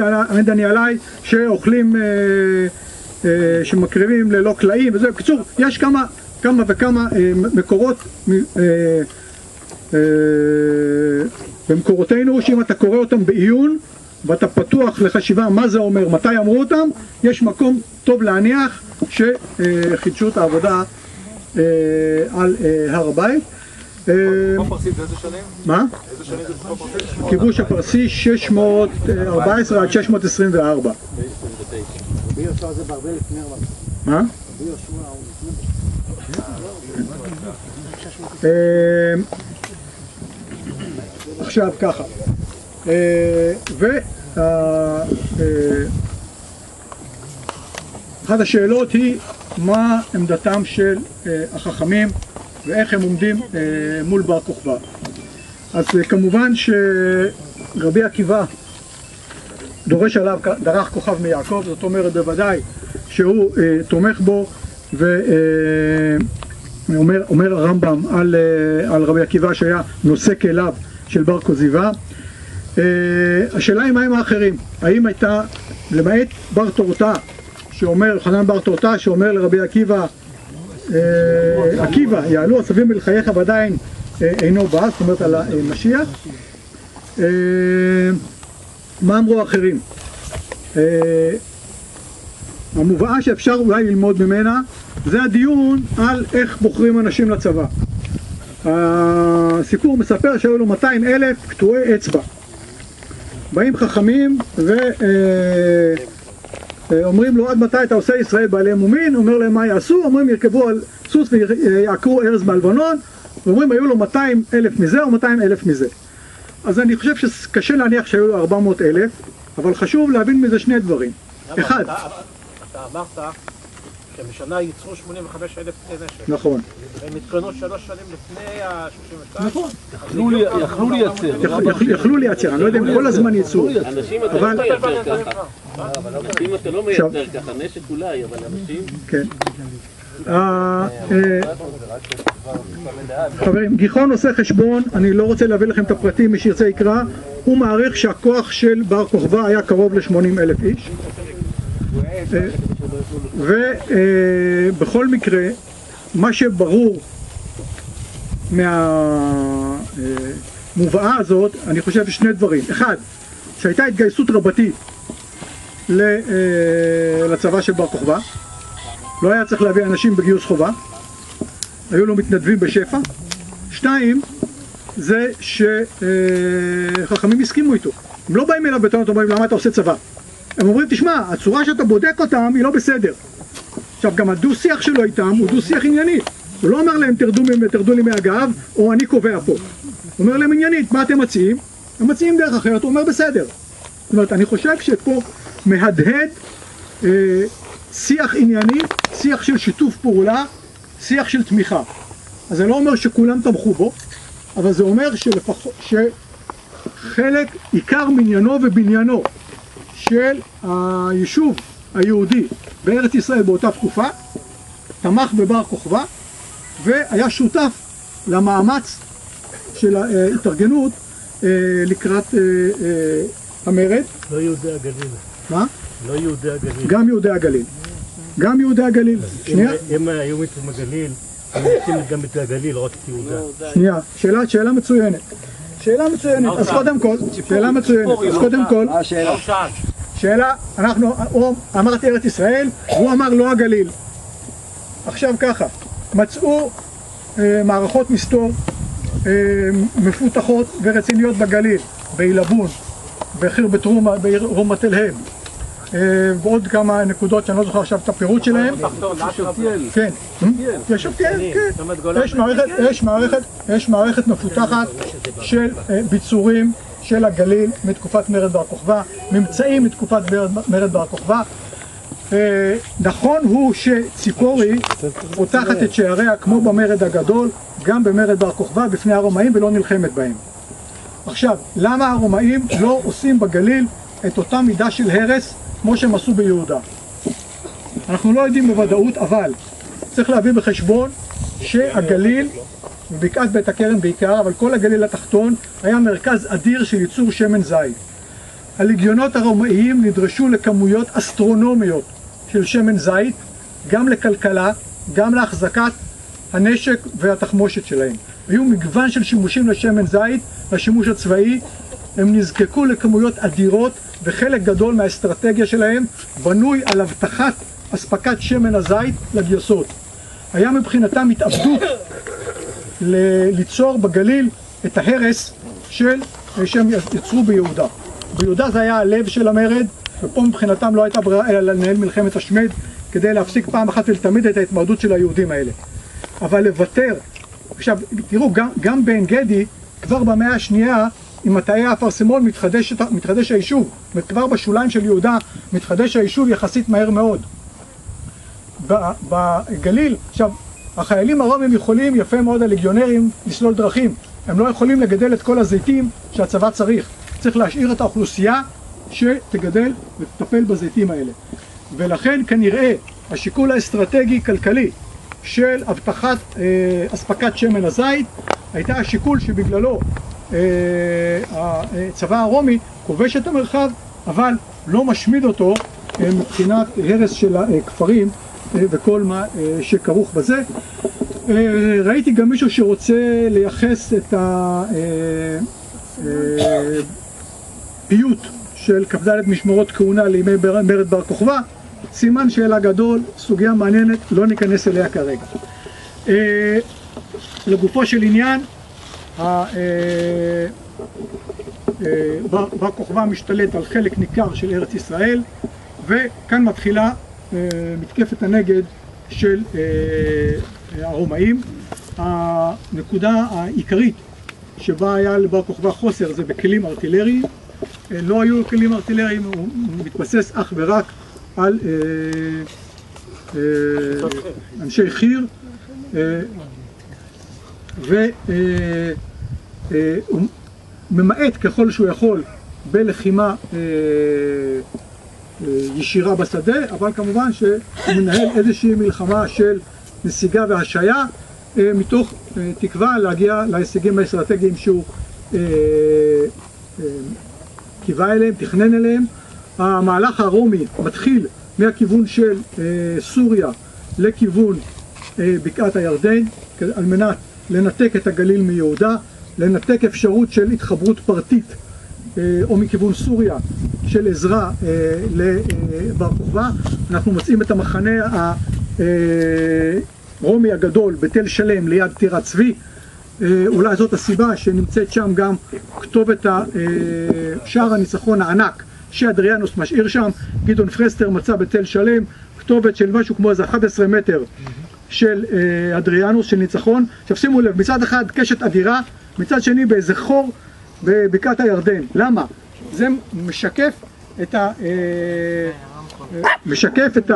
אני עליי, שאוכלים, אה, שמקריבים ללא קלעים וזה, בקיצור, יש כמה, כמה וכמה מקורות במקורותינו, שאם אתה קורא אותם בעיון ואתה פתוח לחשיבה מה זה אומר, מתי אמרו אותם, יש מקום טוב להניח שחידשו את העבודה אה, על אה, הר הבית. אה, מה? כיבוש הפרסי 614 עד 624. מה? עכשיו ככה, אה, ו... אה, השאלות היא מה עמדתם של אה, החכמים ואיך הם עומדים מול בר כוכבא. אז כמובן שרבי עקיבא דורש עליו דרך כוכב מיעקב, זאת אומרת בוודאי שהוא אה, תומך בו ואומר אומר הרמב"ם על, אה, על רבי עקיבא שהיה נושא כליו של בר כוזיבא. אה, השאלה היא מה עם האחרים, האם הייתה, למעט בר תורתה שאומר, חנן בר תורתה שאומר לרבי עקיבא אה, עקיבא, יעלו עשבים אל חייך ועדיין אה, אינו בא, זאת אומרת על המשיח. מה אמרו האחרים? אה, המובאה שאפשר אולי ללמוד ממנה זה הדיון על איך בוחרים אנשים לצבא. הסיפור מספר שהיו לו 200 אלף קטועי אצבע. באים חכמים ואומרים לו עד מתי אתה עושה ישראל בעלי מומין, אומר להם מה יעשו, אומרים ירכבו על סוס ויעקרו ארז מהלבנון, ואומרים היו לו 200 אלף מזה או 200 אלף מזה. אז אני חושב שקשה להניח שהיו לו 400 אלף, אבל חשוב להבין מזה שני דברים. אחד, אתה אתה אמרת שבשנה ייצרו 85 אלף כלי נשק. נכון, הם התכוננו שלוש שנים לפני ה-32. נכון, יכלו לי- יכלו לייצר. יכ- יכ- יכלו לייצר, אני לא יודע אם כל הזמן ייצרו, אנשים אתה אבל- לא מייצר ככה. אנשים אתה לא מייצר ככה, נשק אולי, אבל אנשים... כן. אה, אה, חברים, גיחון עושה חשבון, אני לא רוצה להביא לכם את הפרטים, מי שירצה יקרא, הוא מעריך שהכוח של בר כוכבא היה קרוב ל-80 אלף איש. ובכל מקרה, מה שברור מהמובאה הזאת, אני חושב שני דברים. אחד, שהייתה התגייסות רבתי אה, לצבא של בר כוכבא, לא היה צריך להביא אנשים בגיוס חובה, היו לו מתנדבים בשפע. שתיים, זה שחכמים הסכימו איתו. הם לא באים אליו בטענות, אומרים למה אתה עושה צבא? הם אומרים, תשמע, הצורה שאתה בודק אותם היא לא בסדר. עכשיו, גם הדו-שיח שלו איתם הוא דו-שיח ענייני. הוא לא אמר להם, תרדו, תרדו לי מהגב, או אני קובע פה. הוא אומר להם עניינית, מה אתם מציעים? הם מציעים דרך אחרת, הוא אומר בסדר. זאת אומרת, אני חושב שפה מהדהד אה, שיח ענייני, שיח של שיתוף פעולה, שיח של תמיכה. אז זה לא אומר שכולם תמכו בו, אבל זה אומר שלפחות, שחלק, עיקר מניינו ובניינו של היישוב היהודי בארץ ישראל באותה תקופה, תמך בבר כוכבא והיה שותף למאמץ של ההתארגנות אה, לקראת אה, אה, המרד. לא יהודי הגליל. מה? לא יהודי הגליל. גם יהודי הגליל. גם יהודי הגליל. שנייה, אם היו מתים בגליל, הם רוצים גם את הגליל, רק את יהודה. שנייה. שאלה, שאלה מצוינת. שאלה מצוינת. אז קודם כל, שאלה מצוינת. אז קודם כל, שאלה, אנחנו, הוא, אמרתי ארץ ישראל, הוא אמר לא הגליל. עכשיו ככה, מצאו אה, מערכות מסתור אה, מפותחות ורציניות בגליל, בעילבון, בחיר בתרומה, בעיר רומת אל-הם, אה, ועוד כמה נקודות שאני לא זוכר עכשיו את הפירוט שלהם. כן, יש שבתיאל, כן. יש מערכת, יש מערכת, יש מערכת מפותחת של אה, ביצורים של הגליל מתקופת מרד בר כוכבא, ממצאים מתקופת מרד- בר כוכבא. אה, נכון הוא שציפורי פותחת את שעריה כמו במרד הגדול, גם במרד בר כוכבא בפני הרומאים ולא נלחמת בהם. עכשיו, למה הרומאים לא עושים בגליל את אותה מידה של הרס כמו שהם עשו ביהודה? אנחנו לא יודעים בוודאות, אבל צריך להביא בחשבון שהגליל, בבקעת בית הכרם בעיקר, אבל כל הגליל התחתון, היה מרכז אדיר של ייצור שמן זית. הלגיונות הרומאיים נדרשו לכמויות אסטרונומיות של שמן זית, גם לכלכלה, גם להחזקת הנשק והתחמושת שלהם. היו מגוון של שימושים לשמן זית, לשימוש הצבאי, הם נזקקו לכמויות אדירות, וחלק גדול מהאסטרטגיה שלהם בנוי על הבטחת אספקת שמן הזית לגייסות. היה מבחינתם התאבדות ליצור בגליל את ההרס של שהם יצרו ביהודה. ביהודה זה היה הלב של המרד, ופה מבחינתם לא הייתה ברירה אלא לנהל מלחמת השמד כדי להפסיק פעם אחת ולתמיד את ההתמודדות של היהודים האלה. אבל לוותר, עכשיו תראו, גם, גם בעין גדי, כבר במאה השנייה, עם מטעי האפרסמון מתחדש, מתחדש היישוב. זאת אומרת, כבר בשוליים של יהודה מתחדש היישוב יחסית מהר מאוד. בגליל, עכשיו, החיילים הרומים יכולים, יפה מאוד הלגיונרים, לסלול דרכים. הם לא יכולים לגדל את כל הזיתים שהצבא צריך. צריך להשאיר את האוכלוסייה שתגדל ותטפל בזיתים האלה. ולכן כנראה השיקול האסטרטגי-כלכלי של הבטחת אה, אספקת שמן הזית הייתה השיקול שבגללו אה, הצבא הרומי כובש את המרחב אבל לא משמיד אותו אה, מבחינת הרס של הכפרים אה, וכל מה אה, שכרוך בזה. אה, ראיתי גם מישהו שרוצה לייחס את הפיוט של כ"ד משמרות כהונה לימי מרד בר כוכבא, סימן שאלה גדול, סוגיה מעניינת, לא ניכנס אליה כרגע. אה, לגופו של עניין, אה, אה, בר כוכבא משתלט על חלק ניכר של ארץ ישראל, וכאן מתחילה אה, מתקפת הנגד של אה, הרומאים. הנקודה העיקרית שבה היה לבר כוכבא חוסר זה בכלים ארטילריים. אה, לא היו כלים ארטילריים, הוא מתבסס אך ורק על אה, אה, אנשי חי"ר, אה, והוא ממעט ככל שהוא יכול בלחימה אה, אה, ישירה בשדה, אבל כמובן שהוא מנהל איזושהי מלחמה של נסיגה והשעיה אה, מתוך אה, תקווה להגיע להישגים האסטרטגיים שהוא אה, אה, קיווה אליהם, תכנן אליהם. המהלך הרומי מתחיל מהכיוון של אה, סוריה לכיוון אה, בקעת הירדן, על מנת לנתק את הגליל מיהודה, לנתק אפשרות של התחברות פרטית אה, או מכיוון סוריה של עזרה אה, לבר כוכבא. אנחנו מוצאים את המחנה הרומי הגדול בתל שלם ליד טירת צבי. אה, אולי זאת הסיבה שנמצאת שם גם כתובת אה, שער הניצחון הענק שאדריאנוס משאיר שם. גדעון פרסטר מצא בתל שלם כתובת של משהו כמו איזה 11 מטר של אה, אדריאנוס, של ניצחון. עכשיו שימו לב, מצד אחד קשת אדירה, מצד שני באיזה חור בבקעת הירדן. למה? זה משקף את ה... אה, אה, משקף את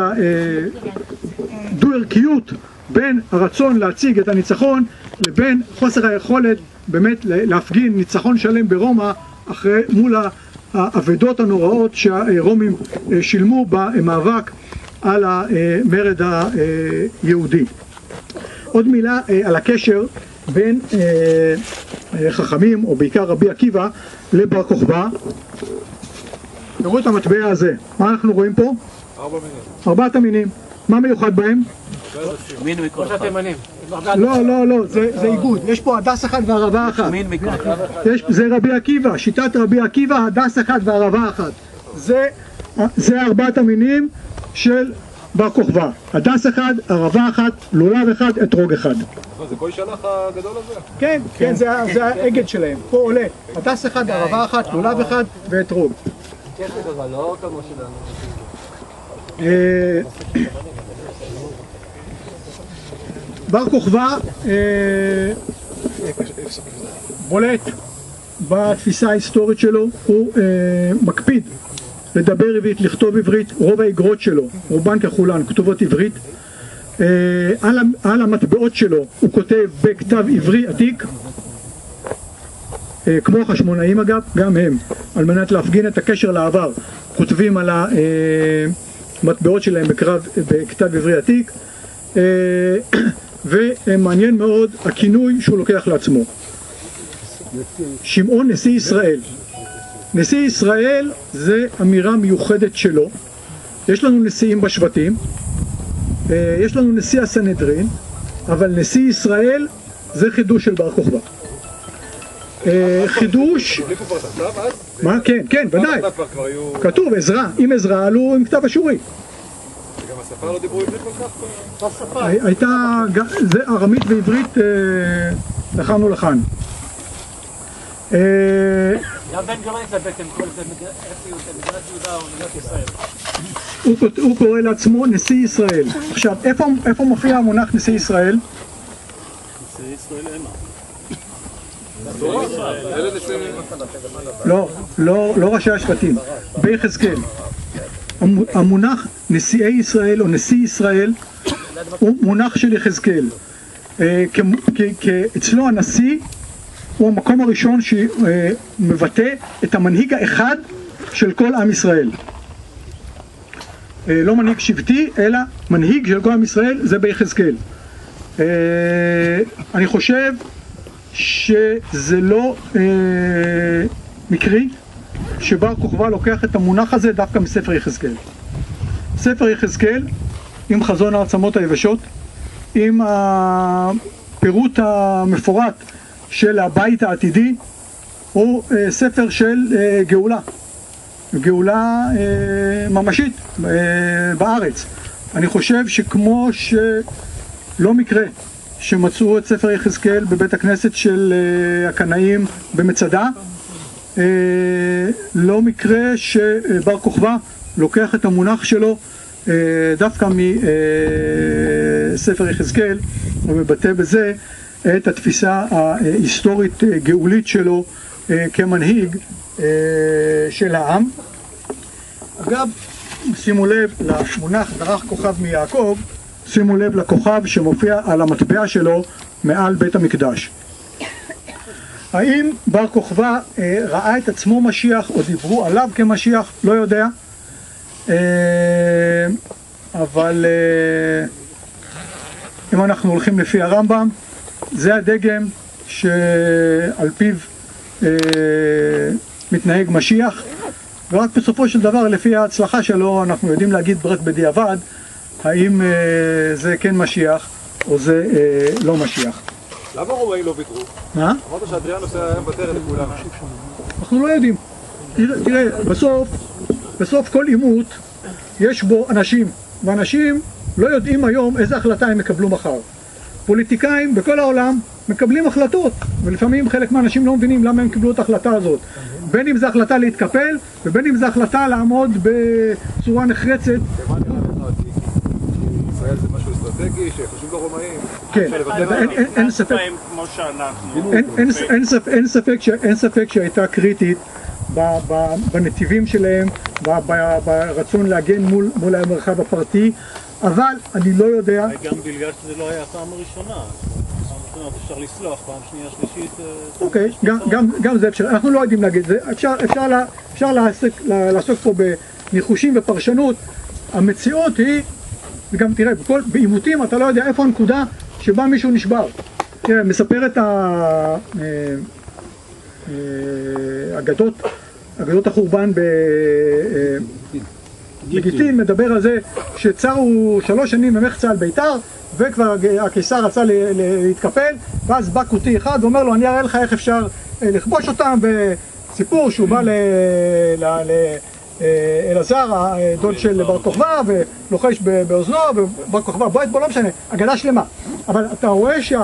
הדו-ערכיות בין הרצון להציג את הניצחון לבין חוסר היכולת באמת להפגין ניצחון שלם ברומא אחרי מול האבדות הנוראות שהרומים אה, שילמו במאבק על המרד היהודי. עוד מילה אה, על הקשר בין אה, אה, חכמים, או בעיקר רבי עקיבא, לבר כוכבא. תראו את המטבע הזה, מה אנחנו רואים פה? ארבע מינים. ארבעת המינים. מה מיוחד בהם? מין מכל אחד. לא, לא, לא, זה, זה איגוד. יש פה הדס אחד וערבה אחת. מין מכל אחד. יש, זה רבי עקיבא, שיטת רבי עקיבא, הדס אחד וערבה אחת. זה, זה ארבעת המינים של בר כוכבא. הדס אחד, ערבה אחת, לולב אחד, אתרוג אחד. זה כל שלח הגדול הזה? כן, כן, זה, האגד שלהם. פה עולה הדס אחד, ערבה אחת, לולב אחד ואתרוג. לא כמו שלנו. אה, בר כוכבא אה, בולט בתפיסה ההיסטורית שלו, הוא אה, מקפיד לדבר עברית, לכתוב עברית, רוב האגרות שלו, רובן ככולן, כתובות עברית. אה, על, על המטבעות שלו הוא כותב בכתב עברי עתיק, אה, כמו החשמונאים אגב, גם הם, על מנת להפגין את הקשר לעבר, כותבים על המטבעות שלהם בקרב, בכתב עברי עתיק, אה, ומעניין מאוד הכינוי שהוא לוקח לעצמו. שמעון נשיא ישראל. נשיא ישראל זה אמירה מיוחדת שלו. יש לנו נשיאים בשבטים, אה, יש לנו נשיא הסנהדרין, אבל נשיא ישראל זה חידוש של בר כוכבא. אה, חידוש? מה? כן, כן, ודאי. כתוב עזרא, עם עזרא עלו עם כתב אשורי. השפה לא דיברו עברית כל כך? הי- הייתה, זה ארמית ועברית אה, לכאן הוא, כות- הוא קורא לעצמו נשיא ישראל. עכשיו, איפה, איפה מופיע המונח נשיא ישראל? לא, לא, לא ראשי השבטים, ביחזקאל. המו- המונח נשיאי ישראל או נשיא ישראל הוא מונח של יחזקאל. אה, אצלו הנשיא הוא המקום הראשון שמבטא את המנהיג האחד של כל עם ישראל. אה, לא מנהיג שבטי, אלא מנהיג של כל עם ישראל, זה ביחזקאל. אה, אני חושב שזה לא אה, מקרי שבר כוכבא לוקח את המונח הזה דווקא מספר יחזקאל. ספר יחזקאל עם חזון העצמות היבשות, עם הפירוט המפורט של הבית העתידי, הוא אה, ספר של אה, גאולה, גאולה אה, ממשית אה, בארץ. אני חושב שכמו שלא מקרה שמצאו את ספר יחזקאל בבית הכנסת של אה, הקנאים במצדה, אה, לא מקרה שבר כוכבא לוקח את המונח שלו אה, דווקא מספר יחזקאל ומבטא בזה את התפיסה ההיסטורית אה, גאולית שלו אה, כמנהיג אה, של העם. אגב, שימו לב למונח דרך כוכב מיעקב, שימו לב לכוכב שמופיע על המטבע שלו מעל בית המקדש. האם בר כוכבא אה, ראה את עצמו משיח או דיברו עליו כמשיח? לא יודע. אבל אם אנחנו הולכים לפי הרמב"ם, זה הדגם שעל פיו אה, מתנהג משיח, ורק בסופו של דבר, לפי ההצלחה שלו, אנחנו יודעים להגיד רק בדיעבד, האם אה, זה כן משיח או זה אה, לא משיח. למה הרומאים לא ויתרו? מה? אמרת שאדריאנוס היה מוותר לכולם. אנחנו לא יודעים. תראה, תראה, בסוף, בסוף כל עימות יש בו אנשים, ואנשים לא יודעים היום איזה החלטה הם יקבלו מחר. פוליטיקאים בכל העולם מקבלים החלטות, ולפעמים חלק מהאנשים לא מבינים למה הם קיבלו את ההחלטה הזאת. בין אם זו החלטה להתקפל, ובין אם זו החלטה לעמוד בצורה נחרצת. ישראל זה משהו אסטרטגי שחשוב לרומאים. כן, אין, ספק. כמו שאנחנו. אין, ספק, שהייתה קריטית בנתיבים שלהם, ברצון להגן מול, מול המרחב הפרטי, אבל אני לא יודע, גם בגלל שזה לא היה הפעם הראשונה. אפשר לסלוח, פעם שנייה, שלישית... אה, אוקיי, גם, גם, גם זה אפשר, אנחנו לא יודעים להגיד, זה, אפשר, לעסוק פה בניחושים ופרשנות, המציאות היא, וגם תראה, בכל, בעימותים אתה לא יודע איפה הנקודה שבה מישהו נשבר. תראה, מספר את ה... אה, אה, אגדות החורבן בגיטין מדבר על זה שצרו שלוש שנים במחצה על ביתר וכבר הקיסר רצה להתקפל ואז בא כותי אחד ואומר לו אני אראה לך איך אפשר אה, לכבוש אותם וסיפור שהוא בא ל- ל- ל- אה, הדוד של בר כוכבא ולוחש באוזנו ובר כוכבא בועט בו לא משנה אגדה שלמה אבל אתה רואה שהיא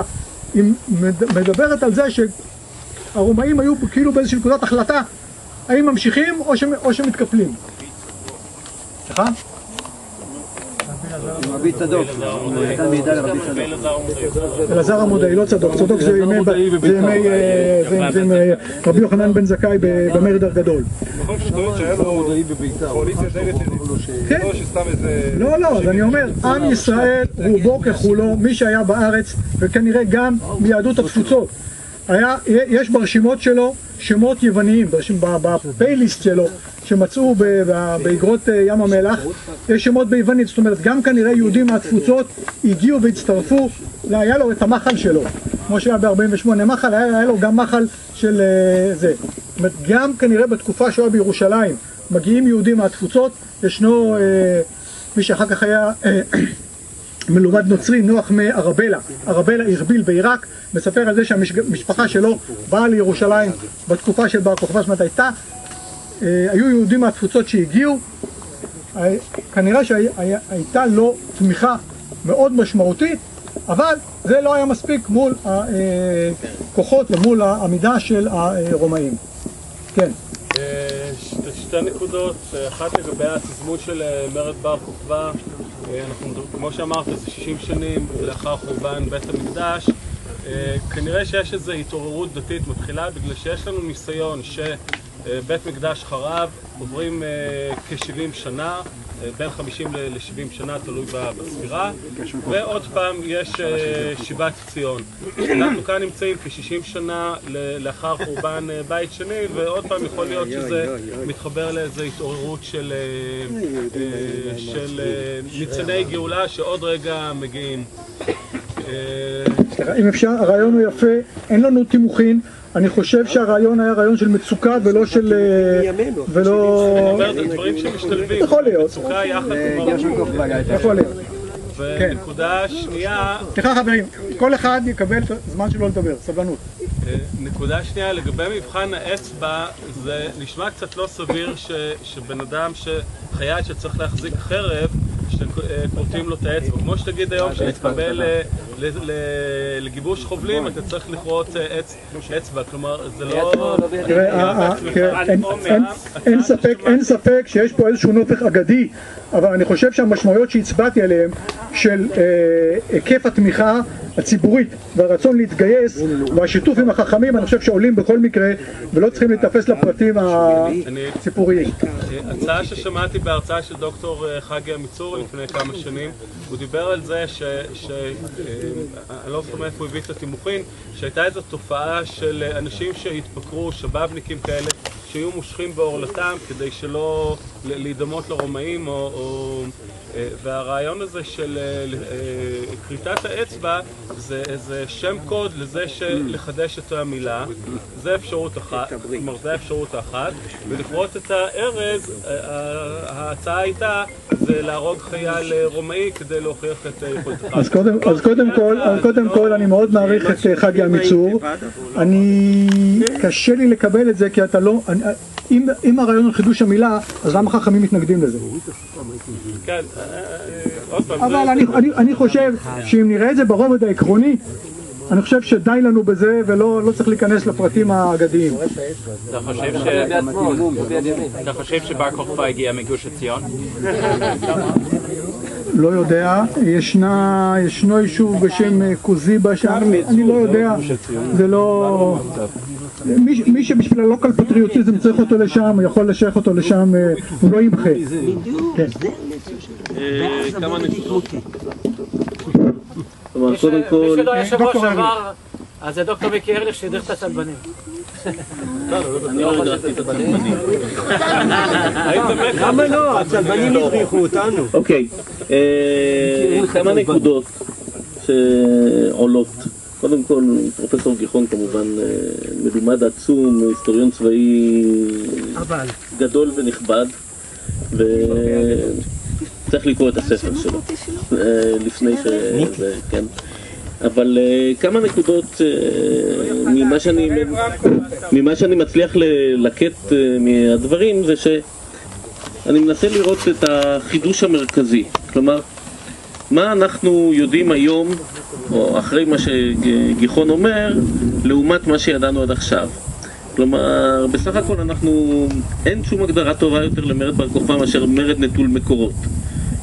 מד- מדברת על זה שהרומאים היו כאילו באיזושהי נקודת החלטה האם ממשיכים או שמתקפלים סליחה? רבי צדוק, נתן מידע לרבי צדוק. אלעזר עמודאי, לא צדוק, צדוק זה ימי אה, ימי רבי יוחנן בן זכאי במרד הגדול. שטוען שהיה לו קואליציה די רצינית. כן. לא. לא, לא, אז אני אומר, עם ישראל רובו ככולו, מי שהיה בארץ, וכנראה גם מיהדות התפוצות, היה, יש ברשימות שלו שמות יווניים, בפייליסט שלו, שמצאו באגרות אה, ים המלח, יש שמות ביוונית, זאת אומרת, גם כנראה יהודים מהתפוצות הגיעו והצטרפו, היה לו את המחל שלו, כמו שהיה ב-48 מחל, היה, היה לו גם מחל של אה, זה. זאת אומרת, גם כנראה בתקופה שהוא היה בירושלים, מגיעים יהודים מהתפוצות, ישנו אה, מי שאחר כך היה אה, מלומד נוצרי, נוח מארבלה, ארבלה הרביל בעיראק, מספר על זה שהמשפחה שלו באה לירושלים בתקופה של בר כוכבא, זאת הייתה, אה, היו יהודים מהתפוצות שהגיעו, אה, כנראה שהייתה לו תמיכה מאוד משמעותית, אבל זה לא היה מספיק מול הכוחות ומול העמידה של הרומאים. כן. אה, שתי נקודות, אה, אחת לגבי התזמון של אה, מרד בר כוכבא, אה, כמו שאמרת, זה 60 שנים לאחר חורבן בית המקדש. אה, כנראה שיש איזו התעוררות דתית מתחילה בגלל שיש לנו ניסיון שבית מקדש חרב, עוברים אה, כ-70 שנה, בין 50 ל-70 שנה, תלוי בספירה, ועוד פעם יש אה, שיבת ציון. אנחנו כאן נמצאים כ-60 שנה לאחר חורבן אה, בית שני, ועוד פעם יכול להיות שזה מתחבר לאיזו התעוררות של, אה, אה, של אה, ניצני גאולה שעוד רגע מגיעים. אה, אם אפשר, הרעיון הוא יפה, אין לנו תימוכין, אני חושב שהרעיון היה רעיון של מצוקה ולא של... אה, ולא... אומר, זה דברים שמשתלבים. יכול להיות. יותר. יכול להיות. ונקודה שנייה, סליחה חברים, כל אחד יקבל את הזמן שלו לדבר, סבלנות. אה, נקודה שנייה, לגבי מבחן האצבע, זה נשמע קצת לא סביר ש, שבן אדם, שחייל שצריך להחזיק חרב, שכורתים לו את האצבע. כמו שתגיד היום, שתתקבל אה, לגיבוש חובלים, אתה צריך לכרות אה, אצ- אצבע. כלומר, זה לא... אין- ספק, אין ספק שיש פה איזשהו נופך אגדי, אבל אני חושב שהמשמעויות שהצבעתי עליהן של אה, היקף התמיכה הציבורית והרצון להתגייס והשיתוף עם החכמים, אני חושב שעולים בכל מקרה ולא צריכים להיתפס לפרטים הסיפוריים. הצעה ששמעתי בהרצאה של דוקטור חגי עמיצור לפני כמה שנים, הוא דיבר על זה ש... ש אה, אני לא זוכר מאיפה הוא הביא את התימוכין, שהייתה איזו תופעה של אנשים שהתפקרו, שבאבניקים כאלה, שהיו מושכים בעורלתם כדי שלא להידמות לרומאים, או, או, אה, והרעיון הזה של אה, אה, כריתת האצבע זה איזה שם קוד לזה של לחדש את המילה, זה אפשרות אחת, כלומר זה האפשרות האחת, ולכרות את הארז, ההצעה הייתה זה להרוג חייל רומאי כדי להוכיח את יכולתך. אז קודם, אז קודם כל, אז קודם כל אני מאוד מעריך את חגי עמיצור. אני, קשה לי לקבל את זה כי אתה לא, אם, אם הרעיון הוא חידוש המילה, אז למה חכמים מתנגדים לזה? כן, אה, אה, אבל אני, אני, אני חושב שאם נראה את זה ברובד העקרוני, אני חושב שדי לנו בזה ולא לא צריך להיכנס לפרטים האגדיים. אתה חושב ש- אתה חושב שבר כוכבא הגיע מגוש עציון? לא יודע, ישנה, ישנו יישוב בשם אה, קוזיבה שם, אני לא יודע, זה לא... מי, מי שבשביל הלוקל פטריוטיזם צריך אותו לשם, הוא יכול לשייך אותו לשם, אה, הוא לא ימחה. כמה נקודות. מי שלא היה שבוע שעבר, אז זה דוקטור מיקי ארליך שהדריך את הצלבנים. אני לא הדרכתי את הצלבנים. למה לא? הצלבנים הדריכו אותנו. אוקיי, אה, כמה נקודות שעולות. קודם כל, פרופסור גיחון כמובן אה, מלומד עצום, היסטוריון צבאי גדול ונכבד, וצריך לקרוא את הספר שלו אה, לפני ש... זה, כן. אבל אה, כמה נקודות אה, ממה שאני, ממה שאני מצליח ללקט אה, מהדברים זה שאני מנסה לראות את החידוש המרכזי. כלומר, מה אנחנו יודעים היום, או אחרי מה שגיחון אומר, לעומת מה שידענו עד עכשיו. כלומר, בסך הכל אנחנו, אין שום הגדרה טובה יותר למרד בר כוכבא מאשר מרד נטול מקורות.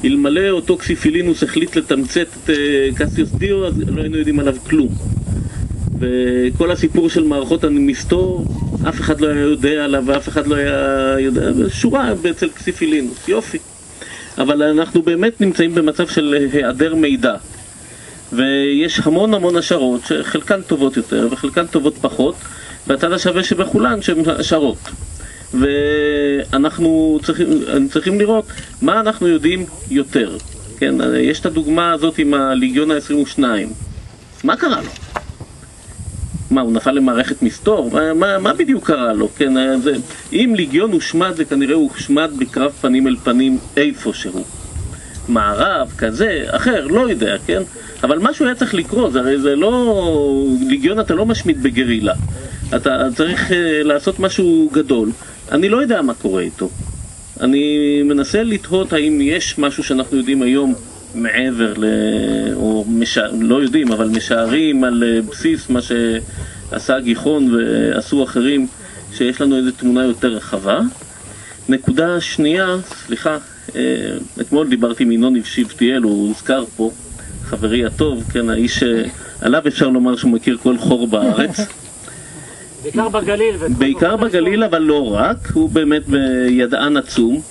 אלמלא אותו קסיפילינוס החליט לתמצת את אה, קסיוס דיו, אז לא היינו יודעים עליו כלום. וכל הסיפור של מערכות המסתור, אף אחד לא היה יודע עליו ואף אחד לא היה יודע, שורה אצל קסיפילינוס, יופי. אבל אנחנו באמת נמצאים במצב של היעדר מידע. ויש המון המון השערות, שחלקן טובות יותר וחלקן טובות פחות, והצד השווה שבכולן שהן השערות. ואנחנו צריכים, צריכים לראות מה אנחנו יודעים יותר. כן, יש את הדוגמה הזאת עם הליגיון ה-22. מה קרה לו? מה, הוא נפל למערכת מסתור? מה, מה, מה בדיוק קרה לו? כן, זה, אם ליגיון הושמד, זה כנראה הושמד בקרב פנים אל פנים איפשהו. מערב, כזה, אחר, לא יודע, כן? אבל משהו היה צריך לקרות, הרי זה לא... ליגיון אתה לא משמיד בגרילה. אתה צריך uh, לעשות משהו גדול. אני לא יודע מה קורה איתו. אני מנסה לתהות האם יש משהו שאנחנו יודעים היום מעבר ל... או מש... לא יודעים, אבל משערים על אה, בסיס מה שעשה גיחון ועשו אחרים, שיש לנו איזו תמונה יותר רחבה. נקודה שנייה, סליחה, אה, אתמול דיברתי עם ינון שבטיאל, הוא הוזכר פה, חברי הטוב, כן, האיש שעליו אפשר לומר שהוא מכיר כל חור בארץ. בעיקר בגליל. בעיקר בגליל, אבל לא רק, הוא באמת ידען עצום.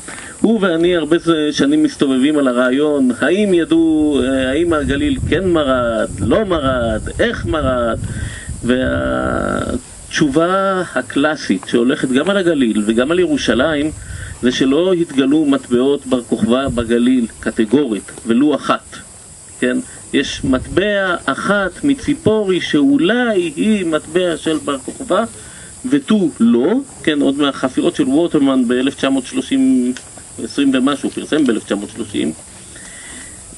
הוא ואני הרבה שנים מסתובבים על הרעיון, האם ידעו, אה, האם הגליל כן מרד, לא מרד, איך מרד, והתשובה הקלאסית שהולכת גם על הגליל וגם על ירושלים זה שלא התגלו מטבעות בר כוכבא בגליל, קטגורית, ולו אחת, כן? יש מטבע אחת מציפורי שאולי היא מטבע של בר כוכבא ותו לא, כן, עוד מהחפירות של ווטרמן ב-1930, 20 ומשהו, פרסם ב-1930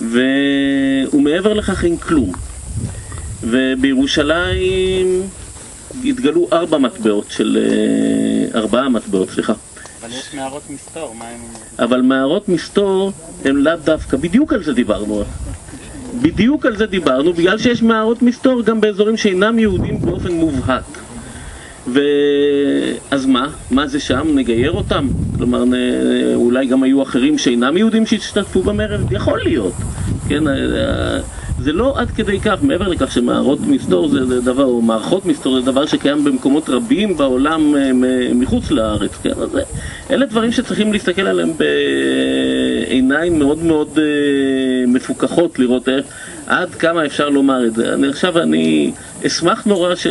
ומעבר לכך אין כלום. ובירושלים התגלו ארבע מטבעות של... אה, ארבעה מטבעות, סליחה. אבל יש מערות מסתור, מה הם... אבל מערות מסתור הם לאו דווקא, בדיוק על זה דיברנו. בדיוק על זה דיברנו, בגלל שיש מערות מסתור גם באזורים שאינם יהודים באופן מובהק. ואז מה? מה זה שם? נגייר אותם? כלומר, נ... אולי גם היו אחרים שאינם יהודים שהשתתפו במרד? יכול להיות. כן, זה לא עד כדי כך, מעבר לכך שמערות מסתור זה דבר, או מערכות מסתור זה דבר שקיים במקומות רבים בעולם מחוץ לארץ, כן? אז אלה דברים שצריכים להסתכל עליהם בעיניים מאוד מאוד מפוקחות, לראות איך, עד כמה אפשר לומר את זה. אני עכשיו אני אשמח נורא ש...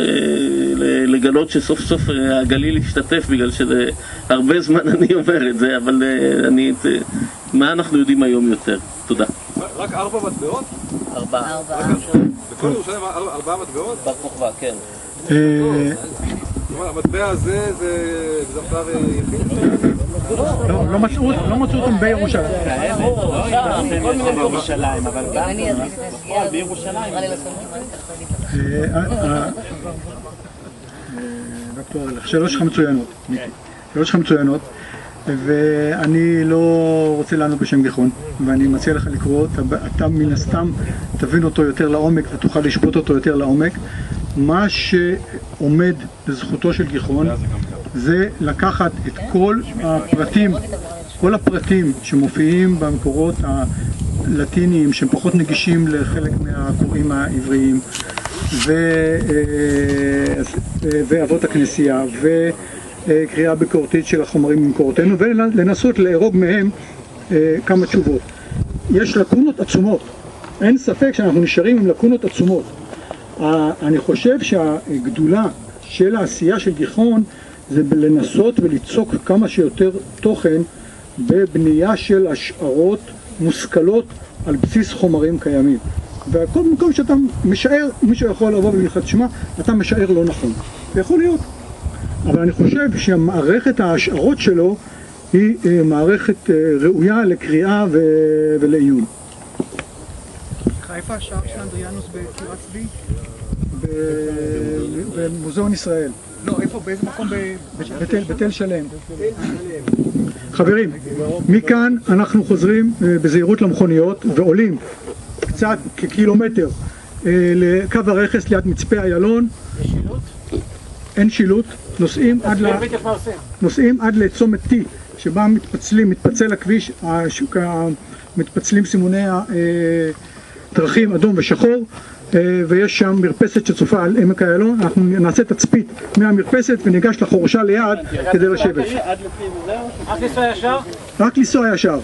לגלות שסוף סוף הגליל ישתתף, בגלל שזה הרבה זמן אני אומר את זה, אבל אני... מה אנחנו יודעים היום יותר? תודה. רק ארבע מטבעות? ארבעה. בכל ירושלים ארבעה מטבעות? בר כוכבא, כן. המטבע הזה זה אקזמפלר יחיד? לא מצאו אותם בירושלים. כל מיני בירושלים, אבל בפועל בירושלים. שאלות שלך מצוינות, מיקי. שאלות שלך מצוינות. ואני לא רוצה לענות בשם גיחון, ואני מציע לך לקרוא, אתה, מן הסתם תבין אותו יותר לעומק ותוכל לשפוט אותו יותר לעומק. מה שעומד לזכותו של גיחון זה לקחת את כל הפרטים, כל הפרטים שמופיעים במקורות הלטיניים שהם פחות נגישים לחלק מהקוראים העבריים ואבות הכנסייה ו... קריאה ביקורתית של החומרים ממקורותינו ולנסות לארוג מהם כמה תשובות. יש לקונות עצומות, אין ספק שאנחנו נשארים עם לקונות עצומות. אני חושב שהגדולה של העשייה של גיחון זה לנסות וליצוק כמה שיותר תוכן בבנייה של השערות מושכלות על בסיס חומרים קיימים. והכל במקום שאתה משער, מישהו יכול לבוא ולהגיד לך, תשמע, אתה משער לא נכון. זה יכול להיות. אבל אני חושב שמערכת ההשערות שלו היא מערכת ראויה לקריאה ולעיון. איפה השער של אנדריאנוס בקריאת צבי? במוזיאון ישראל. לא, איפה, באיזה מקום? בתל שלם. חברים, מכאן אנחנו חוזרים בזהירות למכוניות ועולים קצת כקילומטר לקו הרכס ליד מצפה איילון. יש שילוט? אין שילוט, נוסעים עד, ל... נוסעים עד לצומת T שבה מתפצלים, מתפצל הכביש, השוק, מתפצלים סימוני הדרכים אדום ושחור אה, ויש שם מרפסת שצופה על עמק איילון, אנחנו נעשה תצפית מהמרפסת וניגש לחורשה ליד כדי לשבת. רק לנסוע ישר? רק לנסוע ישר.